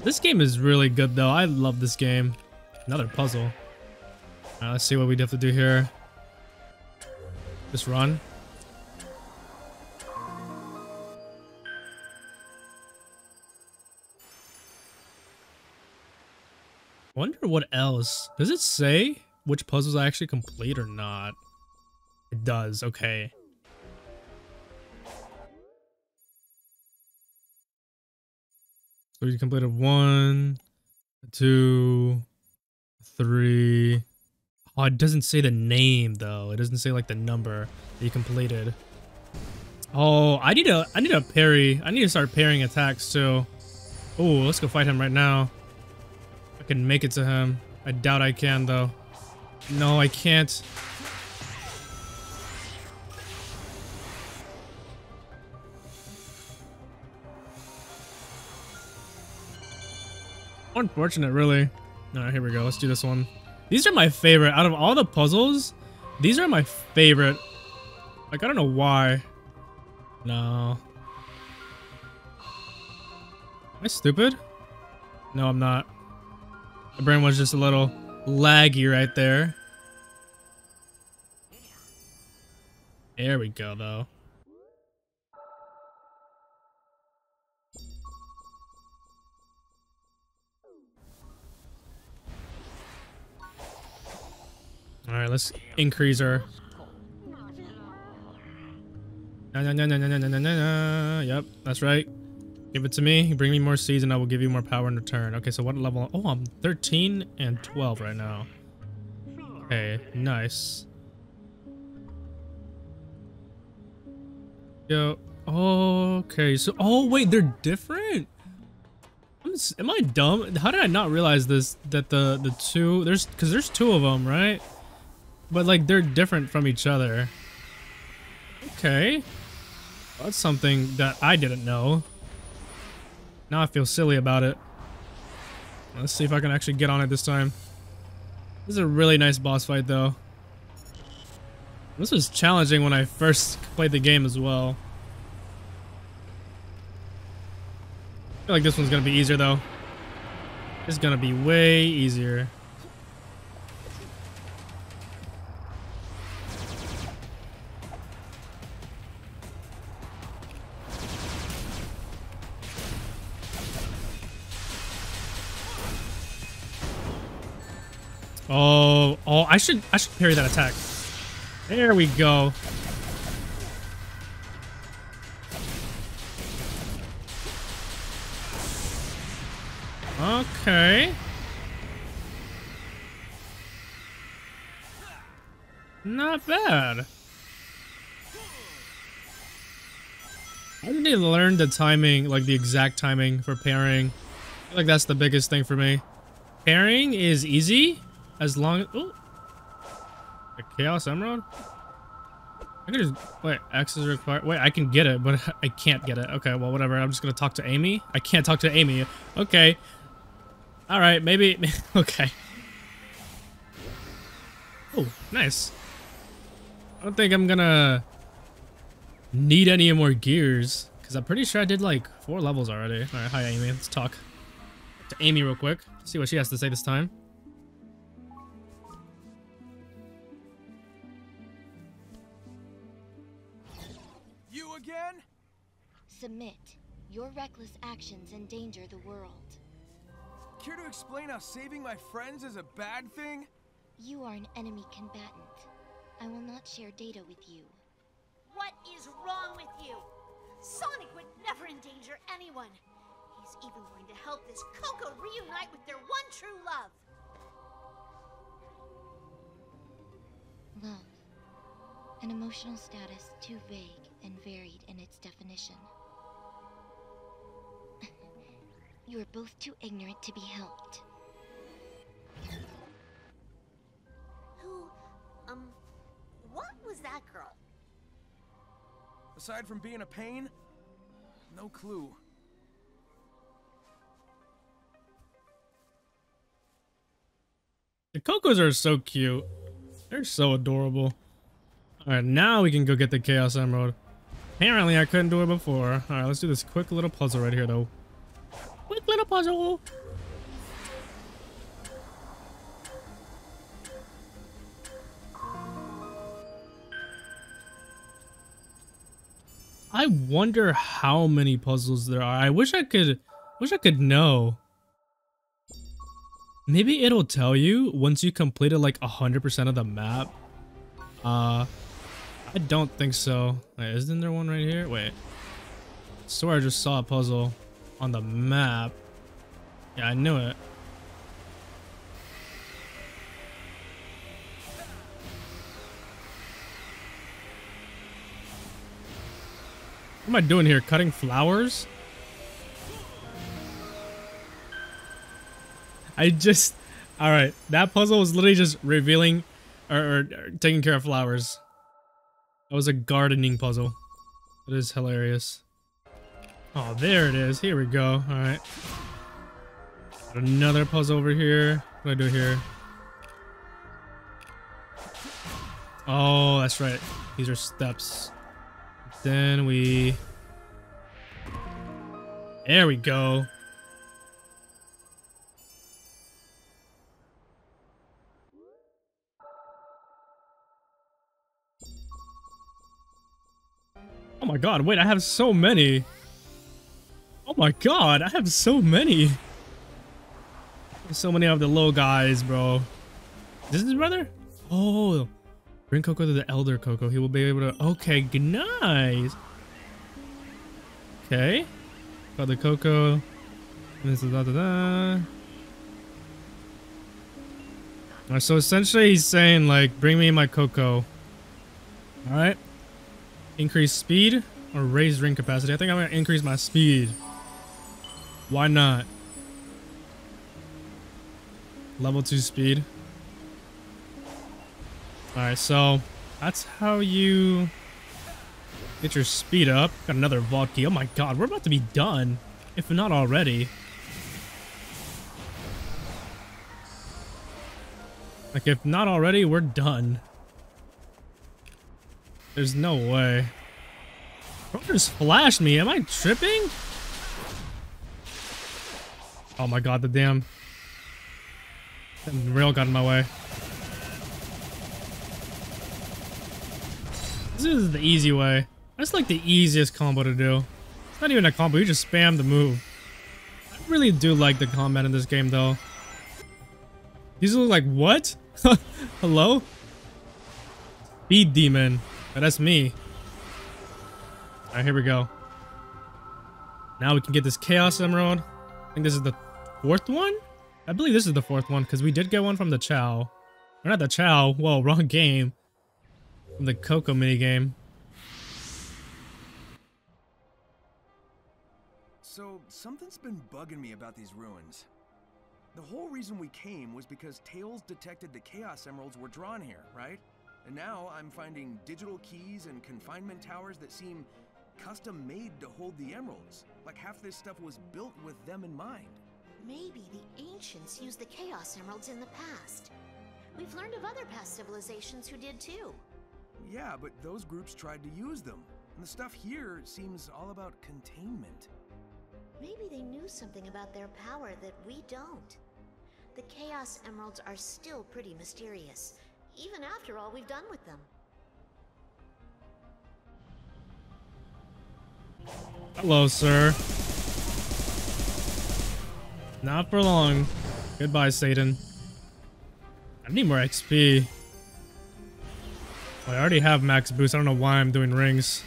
This game is really good though. I love this game. Another puzzle. Alright, let's see what we have to do here. Just run. Wonder what else. Does it say which puzzles I actually complete or not? It does, okay. So you completed one, two, three. Oh, it doesn't say the name though. It doesn't say like the number that you completed. Oh, I need a I need a parry. I need to start parrying attacks too. Oh, let's go fight him right now. I can make it to him. I doubt I can though. No, I can't. Unfortunate, really. Alright, here we go. Let's do this one. These are my favorite. Out of all the puzzles, these are my favorite. Like, I don't know why. No. Am I stupid? No, I'm not. My brain was just a little laggy right there. There we go, though. All right, let's increase our. No, no, no, no, no, no, no, no, no. Yep, that's right. Give it to me. Bring me more seeds and I will give you more power in return. Okay, so what level? Oh, I'm 13 and 12 right now. Okay, nice. Yo, okay, so, oh wait, they're different? I'm, am I dumb? How did I not realize this, that the, the two, there's, cause there's two of them, right? But like, they're different from each other. Okay. That's something that I didn't know. Now I feel silly about it. Let's see if I can actually get on it this time. This is a really nice boss fight though. This was challenging when I first played the game as well. I feel like this one's gonna be easier though. It's gonna be way easier. Oh, oh, I should, I should parry that attack. There we go. Okay. Not bad. I need to learn the timing, like the exact timing for parrying. I feel like that's the biggest thing for me. Parrying is easy, as long as... Ooh. A Chaos Emerald? I can just... Wait, X is required... Wait, I can get it, but *laughs* I can't get it. Okay, well, whatever. I'm just gonna talk to Amy. I can't talk to Amy. Okay. Alright, maybe... *laughs* Okay. Oh, nice. I don't think I'm gonna need any more gears. Because I'm pretty sure I did like four levels already. Alright, hi Amy. Let's talk to Amy real quick. See what she has to say this time. Submit. Your reckless actions endanger the world. Care to explain how saving my friends is a bad thing? You are an enemy combatant. I will not share data with you. What is wrong with you? Sonic would never endanger anyone. He's even going to help this Koco reunite with their one true love. Love. An emotional status too vague and varied in its definition. You are both too ignorant to be helped. Who, um, what was that girl? Aside from being a pain, no clue. The Kocos are so cute. They're so adorable. Alright, now we can go get the Chaos Emerald. Apparently I couldn't do it before. Alright, let's do this quick little puzzle right here though. Puzzle! I wonder how many puzzles there are. I wish I could wish I could know. Maybe it'll tell you once you completed like 100% of the map. Uh I don't think so. Wait, isn't there one right here? Wait. I swear I just saw a puzzle on the map. Yeah, I knew it. What am I doing here? Cutting flowers? I just... Alright, that puzzle was literally just revealing or, or, or taking care of flowers. That was a gardening puzzle. That is hilarious. Oh, there it is. Here we go. Alright. Another puzzle over here. What do I do here? Oh, that's right. These are steps. Then we... There we go. Oh my god, wait, I have so many. Oh my god, I have so many. So many of the low guys, bro. Is this his brother? Oh, bring Koco to the Elder Koco. He will be able to... Okay, nice. Okay. Got the Koco. This is da da da. Alright, so essentially he's saying like, bring me my Koco. Alright. Increase speed or raise ring capacity. I think I'm gonna increase my speed. Why not? Level 2 speed. Alright, so that's how you get your speed up. Got another vault key. Oh my god, we're about to be done. If not already. Like, if not already, we're done. There's no way. Bro just flashed me. Am I tripping? Oh my god, the damn... The rail got in my way. This is the easy way. That's like the easiest combo to do. It's not even a combo, you just spam the move. I really do like the combat in this game though. These look like, what? *laughs* Hello? Speed Demon. Oh, that's me. Alright, here we go. Now we can get this Chaos Emerald. I think this is the fourth one? I believe this is the fourth one, because we did get one from the Chao. Or not the Chow. Whoa, *laughs* wrong game. From the Koco minigame. So, something's been bugging me about these ruins. The whole reason we came was because Tails detected the Chaos Emeralds were drawn here, right? And now I'm finding digital keys and confinement towers that seem custom made to hold the emeralds. Like half this stuff was built with them in mind. Maybe the ancients used the Chaos Emeralds in the past. We've learned of other past civilizations who did too. Yeah, but those groups tried to use them. And the stuff here seems all about containment. Maybe they knew something about their power that we don't. The Chaos Emeralds are still pretty mysterious, even after all we've done with them. Hello, sir. Not for long. Goodbye, Satan. I need more XP. Well, I already have max boost. I don't know why I'm doing rings.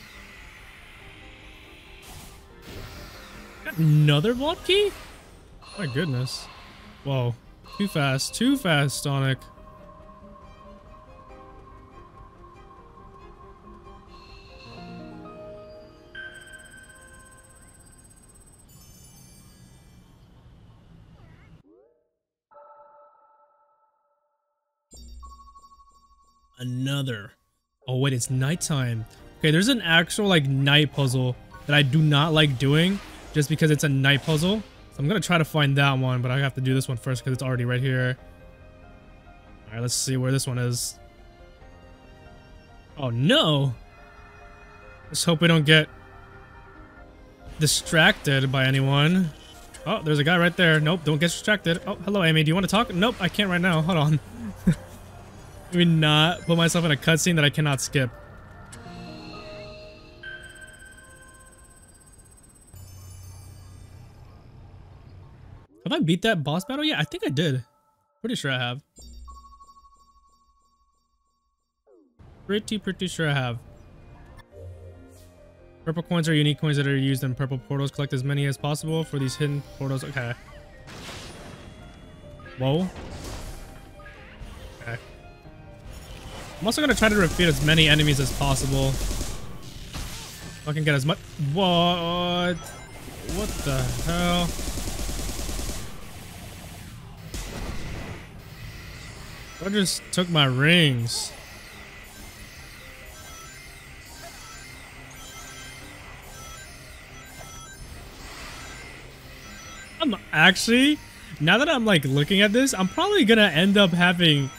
Got another vault key? My goodness. Whoa. Too fast. Too fast, Sonic. Another Oh wait, it's nighttime. Okay, there's an actual like night puzzle that I do not like doing just because it's a night puzzle. So I'm gonna try to find that one, but I have to do this one first because it's already right here. All right, let's see where this one is. Oh no! Let's hope we don't get distracted by anyone. Oh, there's a guy right there. Nope, don't get distracted. Oh, hello, Amy. Do you want to talk? Nope, I can't right now. Hold on. *laughs* Let me not put myself in a cutscene that I cannot skip. Have I beat that boss battle? Yeah, I think I did. Pretty sure I have. Pretty, pretty sure I have. Purple coins are unique coins that are used in purple portals. Collect as many as possible for these hidden portals. Okay. Whoa. I'm also gonna try to defeat as many enemies as possible. I can get as much. What? What the hell? I just took my rings. I'm actually, now that I'm like looking at this, I'm probably gonna end up having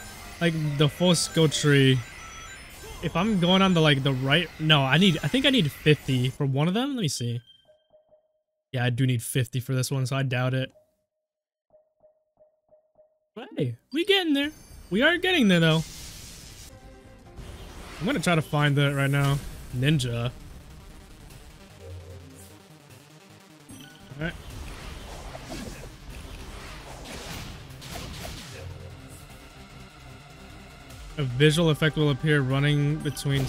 like the full skill tree. If I'm going on the like the right, no, I need, I think I need 50 for one of them. Let me see. Yeah, I do need 50 for this one, so I doubt it. But hey, we getting there. We are getting there though. I'm gonna try to find that right now. Ninja. A visual effect will appear running between...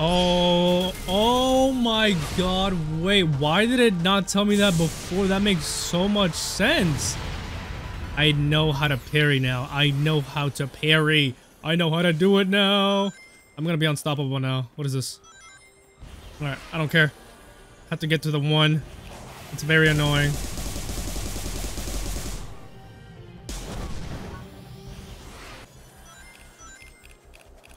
Oh, oh my god, wait, why did it not tell me that before? That makes so much sense. I know how to parry now. I know how to parry. I know how to do it now. I'm gonna be unstoppable now. What is this? Alright, I don't care. Have to get to the one. It's very annoying.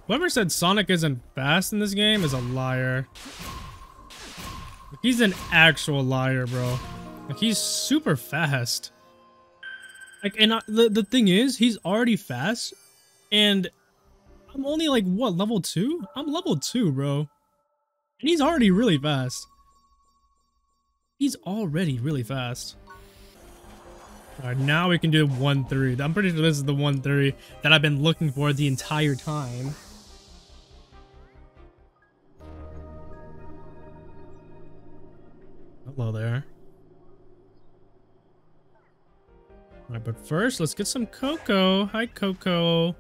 Whoever said Sonic isn't fast in this game is a liar. He's an actual liar, bro. Like, he's super fast. Like, and I, the, the thing is, he's already fast, and I'm only like, what, level 2? I'm level 2, bro. And he's already really fast. He's already really fast. Alright, now we can do 1-3. I'm pretty sure this is the 1-3 that I've been looking for the entire time. Hello there. Alright, but first, let's get some Koco. Hi, Koco.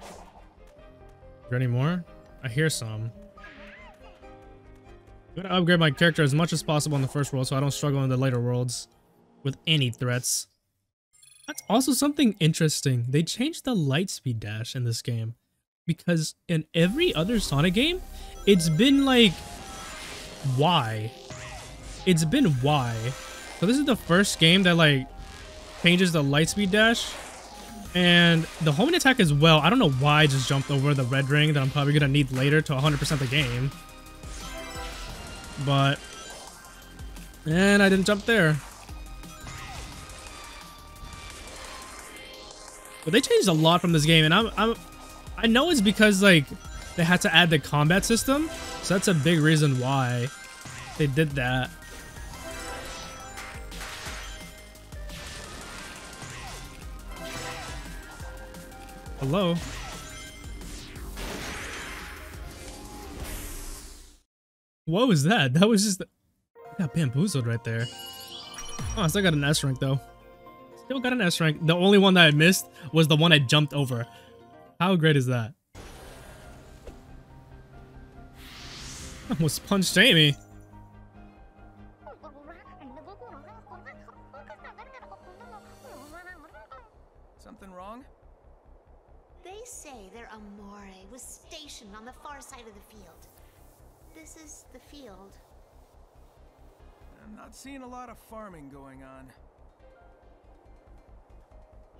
Is there any more? I hear some. I'm gonna upgrade my character as much as possible in the first world so I don't struggle in the later worlds with any threats. That's also something interesting. They changed the lightspeed dash in this game. Because in every other Sonic game, it's been like... Why? It's been why. So this is the first game that like changes the lightspeed dash. And the homing attack as well. I don't know why I just jumped over the red ring that I'm probably to need later to 100% the game. But... And I didn't jump there. But they changed a lot from this game, and I'm, I'm, I know it's because like they had to add the combat system, so that's a big reason why they did that. Hello. What was that? That was just... I got bamboozled right there. Oh, I still got an S rank though. Still got an S rank. The only one that I missed was the one I jumped over. How great is that? I *laughs* almost punched Jamie. Something wrong? They say their Amore was stationed on the far side of the field. This is the field. I'm not seeing a lot of farming going on.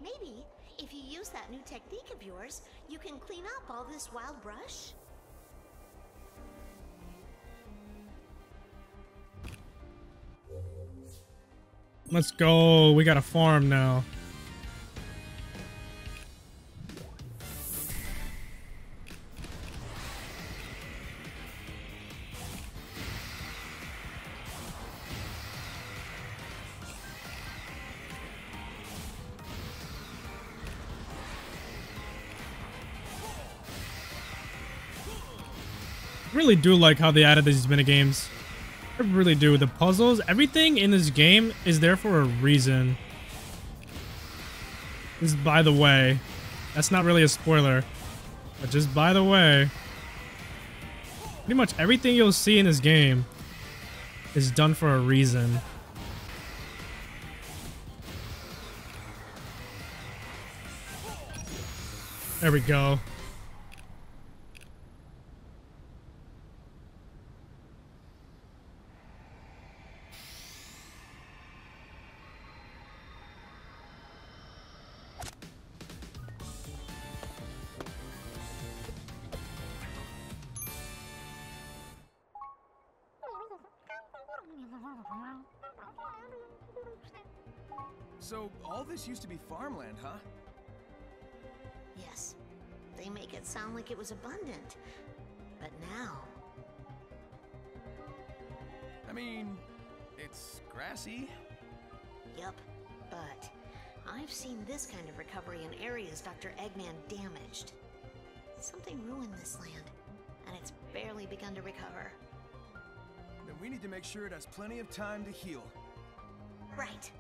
Maybe, if you use that new technique of yours, you can clean up all this wild brush? Let's go. We got a farm now. Really do like how they added these mini games. I really do. The puzzles, everything in this game is there for a reason. Just by the way. That's not really a spoiler. But just by the way. Pretty much everything you'll see in this game is done for a reason. There we go. But now, I mean, it's grassy. yup. But I've seen this kind of recovery in areas Dr. Eggman damaged. Something ruined this land, and it's barely begun to recover. Then we need to make sure it has plenty of time to heal. Right.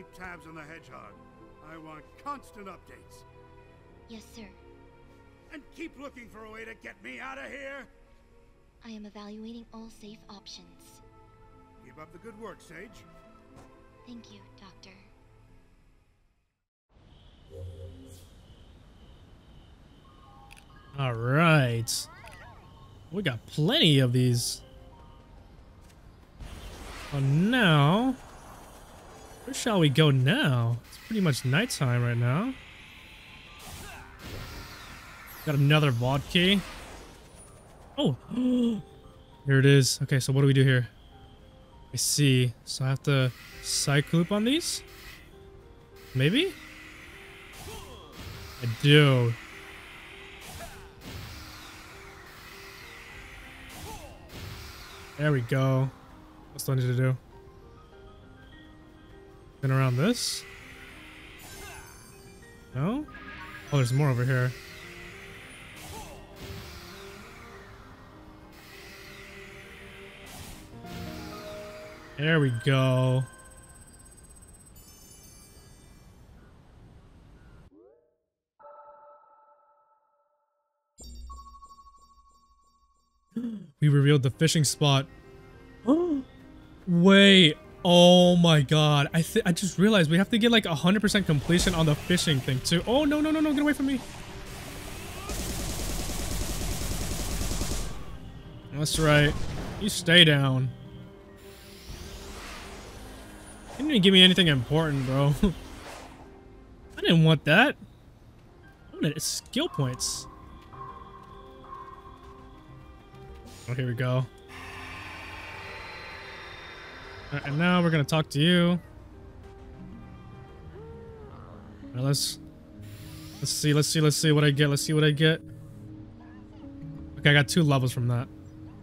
Keep tabs on the hedgehog. I want constant updates. Yes, sir. And keep looking for a way to get me out of here. I am evaluating all safe options. Keep up the good work, Sage. Thank you, Doctor. All right. We got plenty of these. Well, now, where shall we go now? It's pretty much nighttime right now. Got another vault key. Oh, *gasps* here it is. Okay, so what do we do here? I see. So I have to Cyloop on these? Maybe? I do. There we go. What's I need to do? Spin around this? No? Oh, there's more over here. There we go. *gasps* We revealed the fishing spot. Oh *gasps* wait. Oh my god. I I just realized we have to get like 100% completion on the fishing thing too. Oh no no no no get away from me. That's right. You stay down. You didn't give me anything important, bro. *laughs* I didn't want that. I wanted skill points. Oh, here we go. And now we're gonna talk to you. Alright, let's let's see, let's see, let's see what I get. Let's see what I get. Okay, I got two levels from that.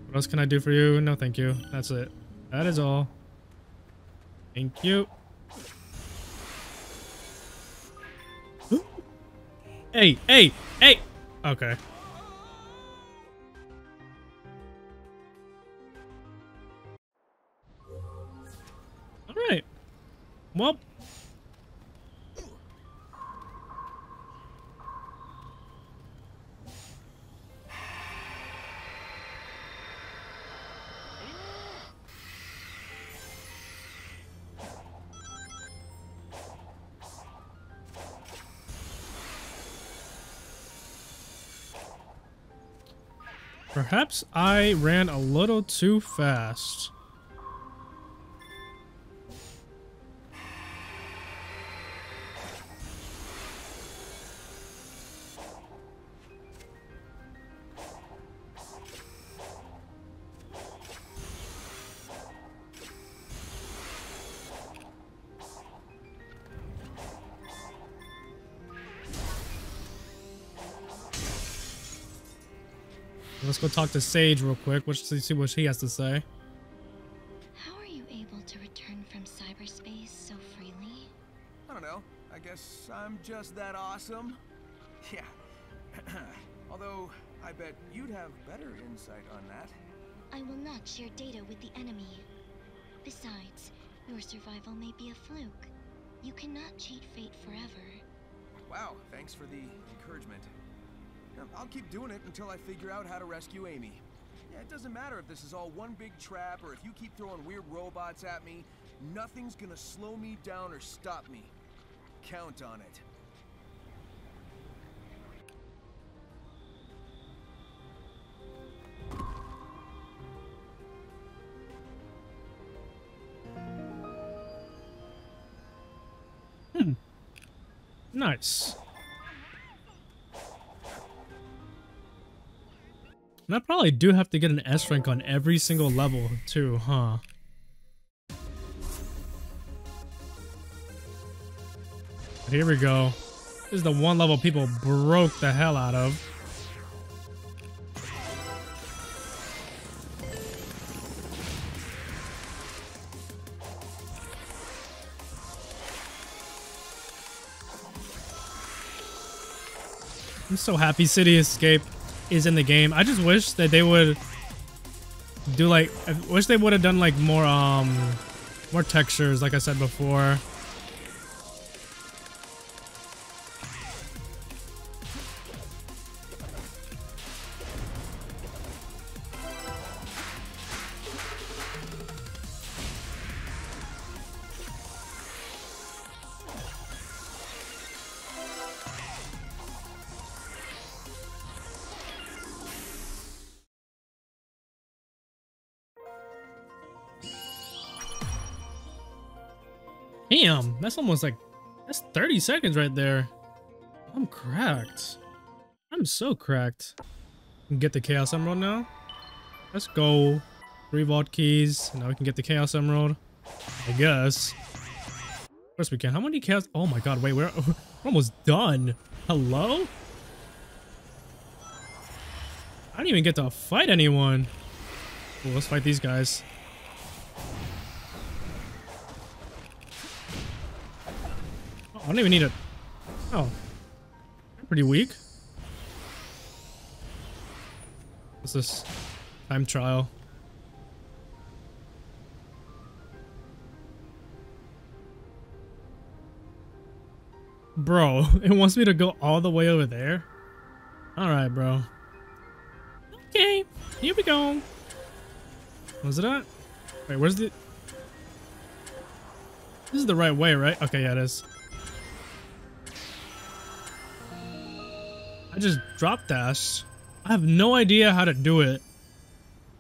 What else can I do for you? No, thank you. That's it. That is all. Thank you. *gasps* hey, hey, hey! Okay. Perhaps I ran a little too fast. Talk to Sage real quick. Let's see what she has to say. How are you able to return from cyberspace so freely? I don't know. I guess I'm just that awesome. *laughs* Yeah. *clears throat* Although, I bet you'd have better insight on that. I will not share data with the enemy. Besides, your survival may be a fluke. You cannot cheat fate forever. Wow, thanks for the encouragement. I'll keep doing it until I figure out how to rescue Amy. Yeah, it doesn't matter if this is all one big trap or if you keep throwing weird robots at me. Nothing's gonna slow me down or stop me. Count on it. Hmm. Nice. And I probably do have to get an S rank on every single level too, huh? But here we go. This is the one level people broke the hell out of. I'm so happy City Escape is in the game. I just wish that they would do like I wish they would have done like more um more textures like I said before. That's almost like that's 30 seconds right there. I'm cracked. I'm so cracked. Get the Chaos Emerald now. Let's go. Three vault keys. Now we can get the Chaos Emerald. I guess. Of course we can. How many Chaos? Oh my god, wait, we're, *laughs* we're almost done. Hello? I didn't even get to fight anyone. Ooh, let's fight these guys. I don't even need it. Oh. Pretty weak. What's this? Time trial. Bro, *laughs* it wants me to go all the way over there? Alright, bro. Okay, here we go. Was it at? Wait, where's the... This is the right way, right? Okay, yeah, it is. I just drop dashed. I have no idea how to do it.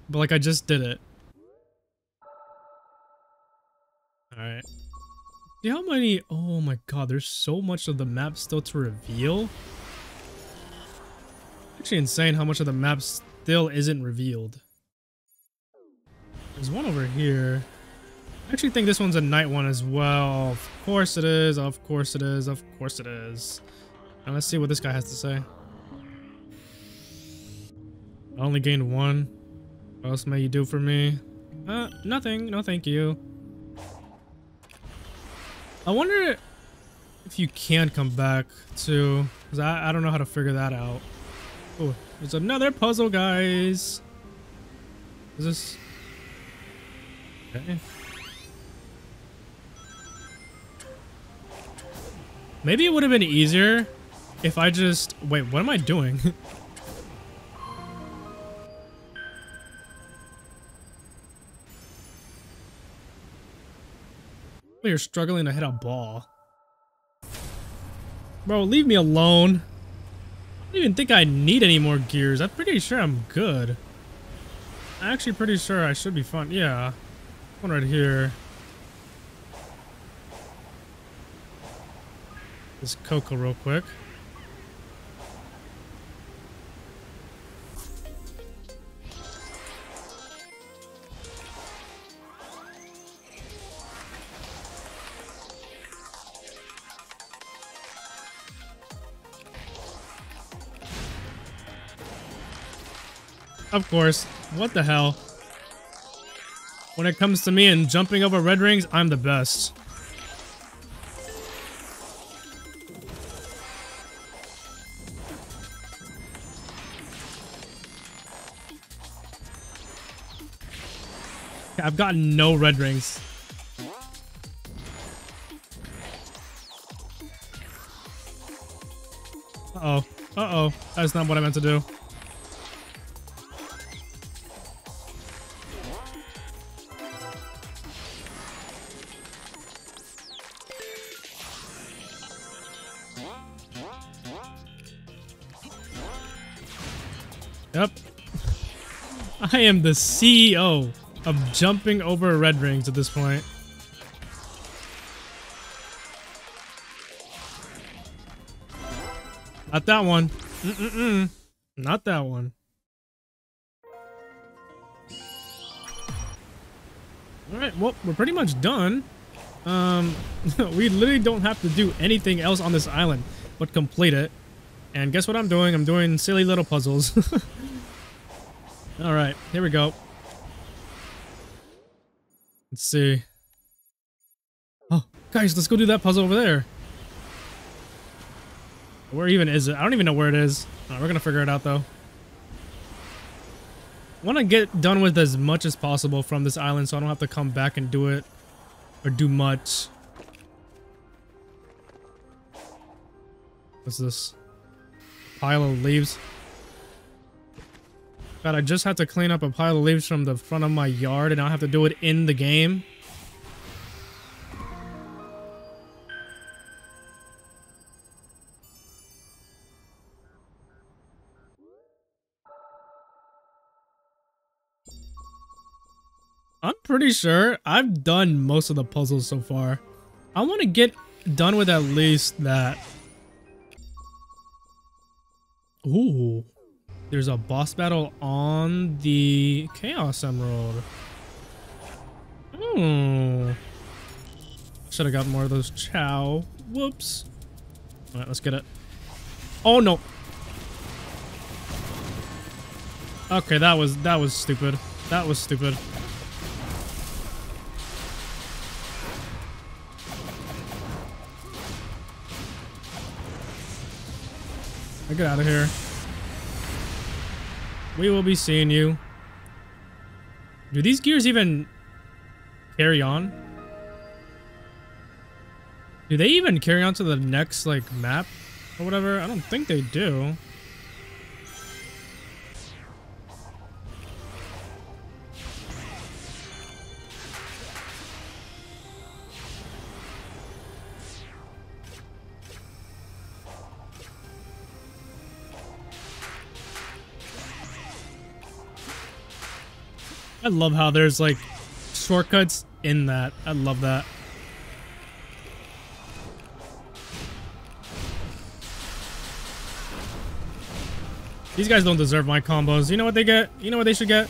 But like I just did it. Alright. See how many oh my god, there's so much of the map still to reveal. Actually insane how much of the map still isn't revealed. There's one over here. I actually think this one's a night one as well. Of course it is, of course it is, of course it is. Now let's see what this guy has to say. I only gained one. What else may you do for me? Uh, nothing. No thank you. I wonder if you can come back too. Because I, I don't know how to figure that out. Oh, there's another puzzle, guys. Is this... Okay. Maybe it would have been easier if I just... Wait, what am I doing? *laughs* You're struggling to hit a ball. Bro, leave me alone. I don't even think I need any more gears. I'm pretty sure I'm good. I'm actually pretty sure I should be fine. Yeah. One right here. This Koco real quick. Of course. What the hell? When it comes to me and jumping over red rings, I'm the best. I've gotten no red rings. Uh-oh. Uh-oh. That's not what I meant to do. I am the CEO of jumping over red rings at this point. Not that one. Mm-mm-mm. Not that one. Alright, well, we're pretty much done. Um, *laughs* we literally don't have to do anything else on this island but complete it. And guess what I'm doing? I'm doing silly little puzzles. *laughs* Alright, here we go. Let's see. Oh, guys, let's go do that puzzle over there. Where even is it? I don't even know where it is. Right, we're gonna figure it out though. Want to get done with as much as possible from this island so I don't have to come back and do it. Or do much. What's this? Pile of leaves. I just had to clean up a pile of leaves from the front of my yard and I have to do it in the game. I'm pretty sure I've done most of the puzzles so far. I want to get done with at least that. Ooh. There's a boss battle on the Chaos Emerald. Hmm. Should have got more of those Chao. Whoops. Alright, let's get it. Oh no. Okay, that was that was stupid. That was stupid. I get out of here. We will be seeing you. Do these gears even carry on? Do they even carry on to the next, like, map or whatever? I don't think they do. I love how there's like shortcuts in that. I love that. These guys don't deserve my combos. You know what they get? You know what they should get?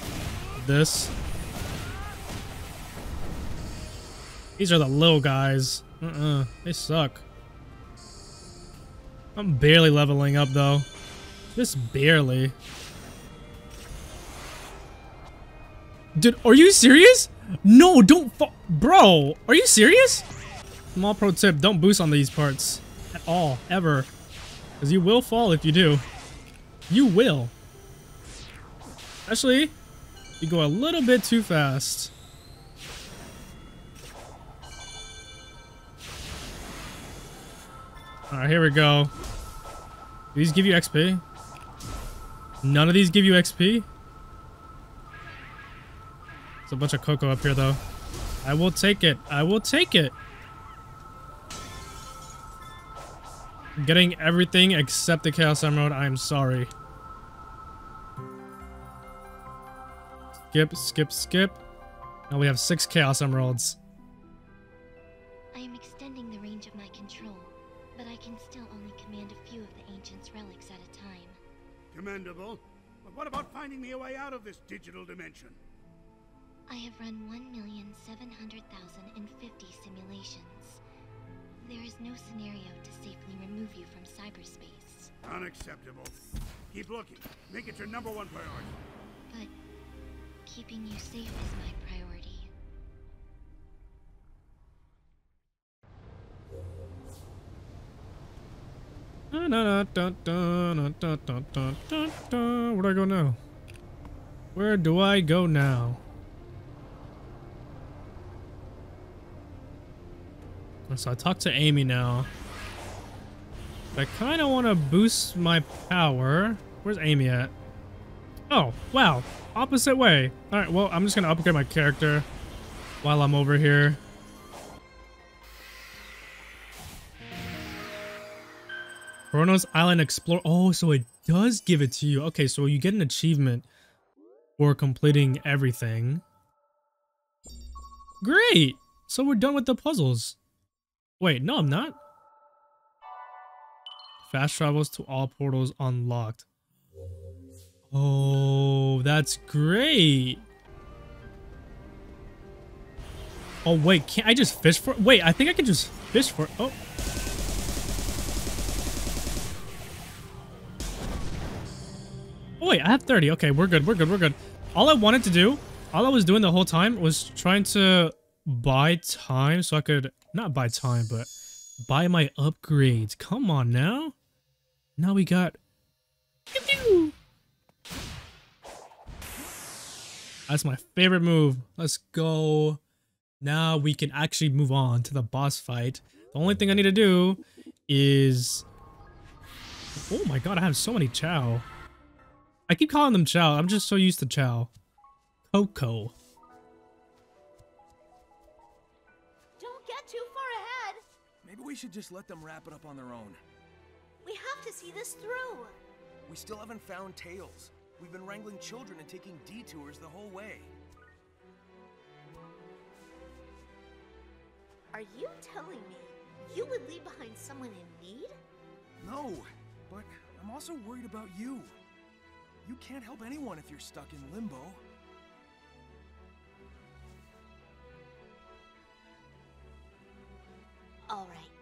This. These are the little guys. Uh-uh. They suck. I'm barely leveling up, though. Just barely. Dude, are you serious? No, don't Bro, are you serious? Small pro tip, don't boost on these parts. At all, ever. Because you will fall if you do. You will. Especially, you go a little bit too fast. Alright, here we go. Do these give you XP? None of these give you XP? There's a bunch of Koco up here, though. I will take it. I will take it. getting everything except the Chaos Emerald. I'm sorry. skip, skip, skip. Now we have six Chaos Emeralds. I am extending the range of my control, but I can still only command a few of the Ancient's relics at a time. Commendable. But what about finding me a way out of this digital dimension? I have run 1,700,050 simulations. There is no scenario to safely remove you from cyberspace. Unacceptable. Keep looking. Make it your number one priority. But keeping you safe is my priority. Where do I go now? Where do I go now? So I talked to Amy now. I kind of want to boost my power. Where's Amy at? Oh, wow. Opposite way. Alright, well, I'm just going to upgrade my character while I'm over here. Kronos Island Explorer. Oh, so it does give it to you. Okay, so you get an achievement for completing everything. Great! So we're done with the puzzles. Wait, no, I'm not. Fast travels to all portals unlocked. Oh, that's great. Oh, wait, can't I just fish for Wait, I think I can just fish for Oh. Oh, wait, I have 30. Okay, we're good, we're good, we're good. All I wanted to do, all I was doing the whole time was trying to buy time so I could, not by time, but by my upgrades. Come on now. Now we got... That's my favorite move. Let's go. Now we can actually move on to the boss fight. The only thing I need to do is... Oh my god, I have so many Chao. I keep calling them Chao. I'm just so used to Chao. Koco. We should just let them wrap it up on their own. We have to see this through. We still haven't found Tails. We've been wrangling children and taking detours the whole way. Are you telling me you would leave behind someone in need? No, but I'm also worried about you. You can't help anyone if you're stuck in limbo. All right.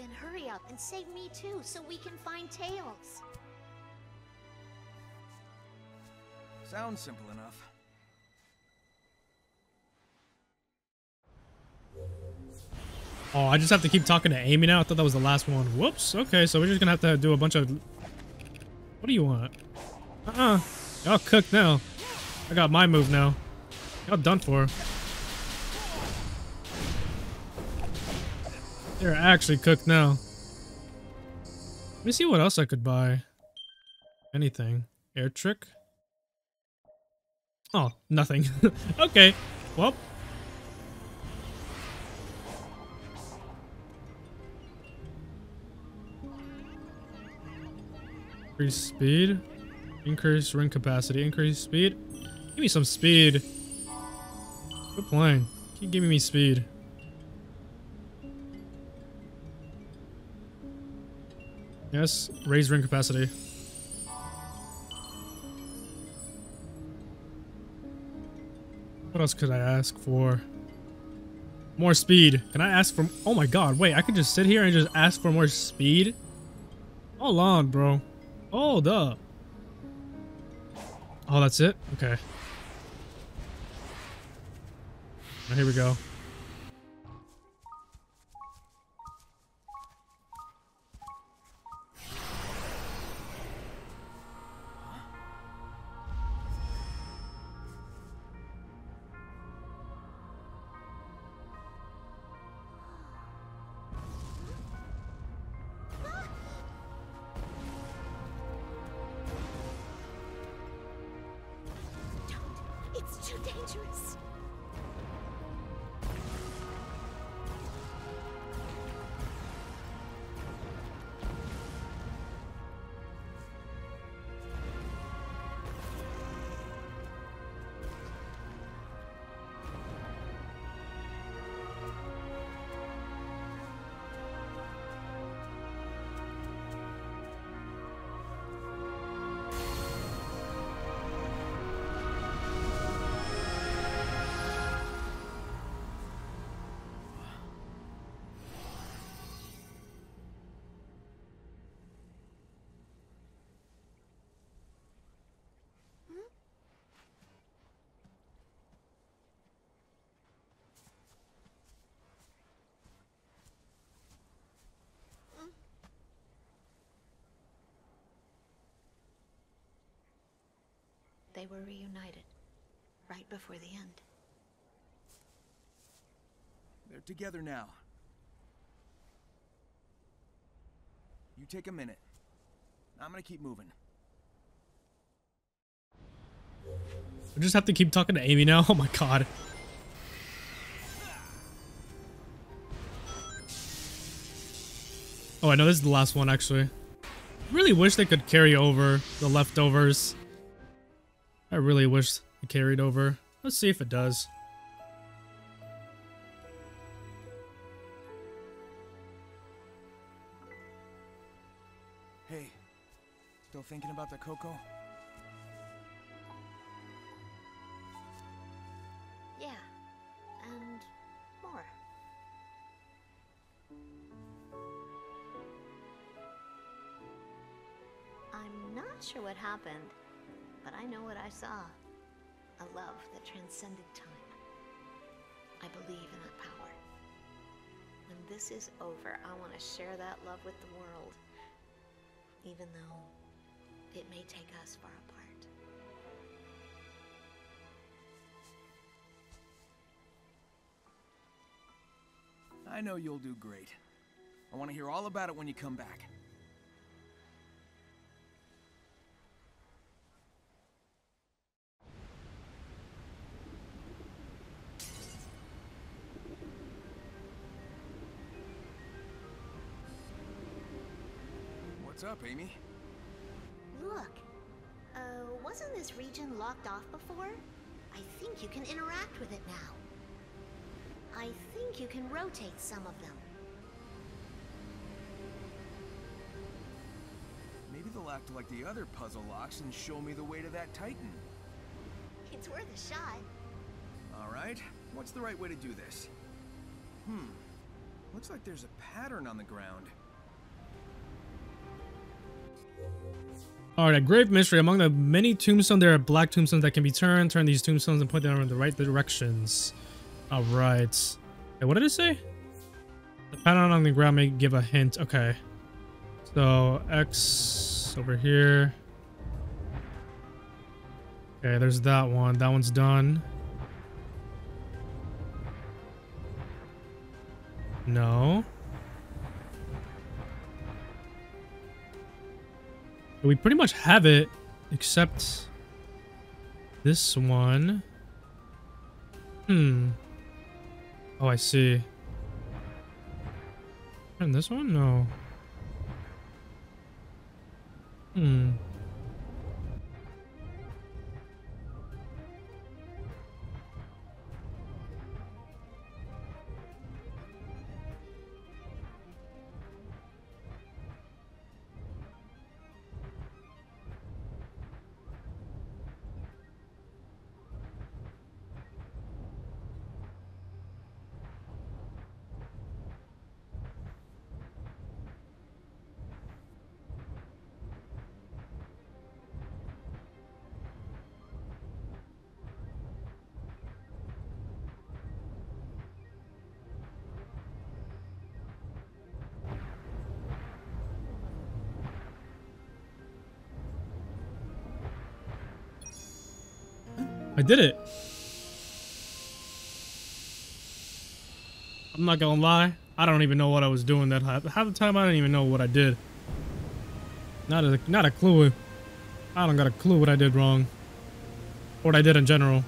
Then hurry up and save me too so we can find Tails. Sounds simple enough. Oh, I just have to keep talking to Amy now? I thought that was the last one. Whoops. Okay, so we're just gonna have to do a bunch of... What do you want? Uh-uh. Y'all cooked now. I got my move now. Y'all done for. They're actually cooked now. Let me see what else I could buy. Anything. Air trick? Oh, nothing. *laughs* okay. Well. Increase speed. Increase ring capacity. Increase speed. Give me some speed. Quit playing. Keep giving me speed. Yes, raise ring capacity. What else could I ask for? More speed. Can I ask for... Oh my god, wait, I could just sit here and just ask for more speed? Hold on, bro. Hold up. Oh, that's it? Okay. Here we go. Were reunited. Right before the end. They're together now. You take a minute. I'm gonna keep moving. I just have to keep talking to Amy now. *laughs* Oh my god. Oh, I know this is the last one actually. Really wish they could carry over the leftovers. I really wish it carried over. Let's see if it does. Hey, still thinking about the Koco? Yeah. And more. I'm not sure what happened, but I know what I saw. A love that transcended time. I believe in that power. When this is over, I want to share that love with the world. Even though it may take us far apart. I know you'll do great. I want to hear all about it when you come back. What's up, Amy? Look, uh, wasn't this region locked off before? I think you can interact with it now. I think you can rotate some of them. Maybe they'll act like the other puzzle locks and show me the way to that Titan. It's worth a shot. All right, what's the right way to do this? Hmm, looks like there's a pattern on the ground. Alright, a grave mystery. Among the many tombstones, there are black tombstones that can be turned. Turn these tombstones and point them in the right directions. Alright. Hey, what did it say? The pattern on the ground may give a hint. Okay. So, X over here. Okay, there's that one. That one's done. No. We pretty much have it, except this one. Hmm. Oh, I see. And this one? No. Hmm. I did it. I'm not gonna lie. I don't even know what I was doing that half, half the time. I didn't even know what I did. Not a not a clue. I don't got a clue what I did wrong. Or what I did in general.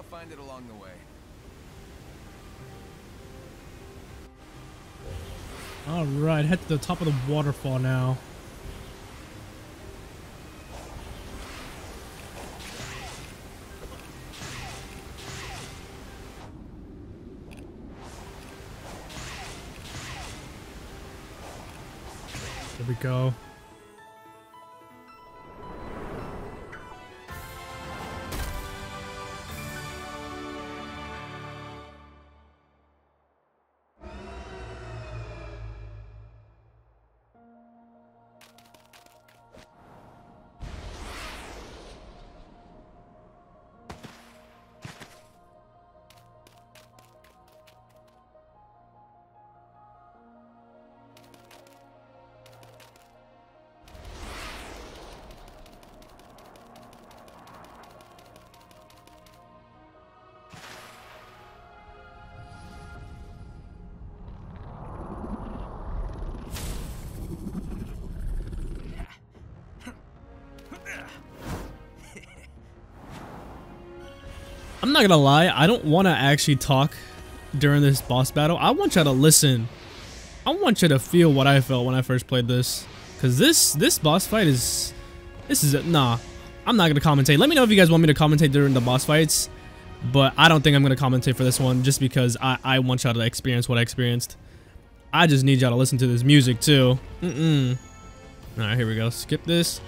I'll find it along the way. Alright, head to the top of the waterfall now. There we go. I'm not gonna lie, I don't want to actually talk during this boss battle. I want y'all to listen. I want you to feel what I felt when I first played this. Cause this this boss fight is this is it. nah. I'm not gonna commentate. Let me know if you guys want me to commentate during the boss fights. But I don't think I'm gonna commentate for this one just because I, I want y'all to experience what I experienced. I just need y'all to listen to this music too. Mm-mm. Alright, here we go. Skip this.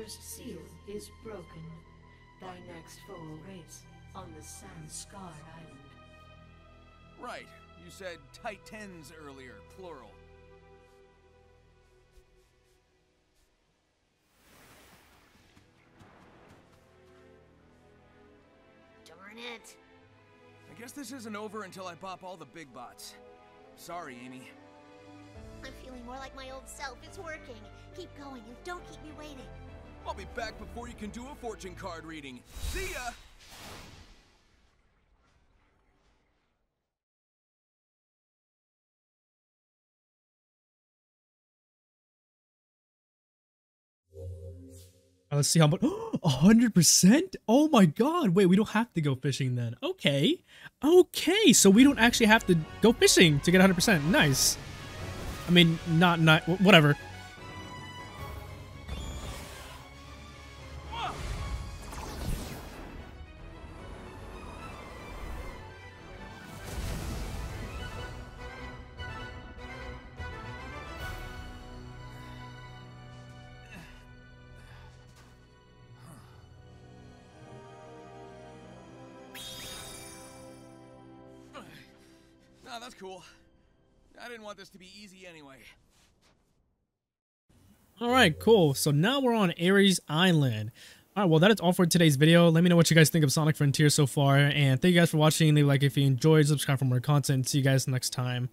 First seal is broken. Thy next foe awaits on the sand-scarred island. Right. You said Titans earlier, plural. Darn it. I guess this isn't over until I pop all the big bots. Sorry, Amy. I'm feeling more like my old self. It's working. Keep going and don't keep me waiting. I'll be back before you can do a fortune card reading. See ya! Let's see how much. *gasps* Hundred percent. Oh my god! Wait, we don't have to go fishing then. Okay, okay. So we don't actually have to go fishing to get hundred percent. Nice. I mean, not not whatever. This to be easy anyway. All right, cool. So now we're on Ares Island. All right, well, that is all for today's video. Let me know what you guys think of Sonic Frontier so far. And thank you guys for watching. Leave a like if you enjoyed. Subscribe for more content. See you guys next time.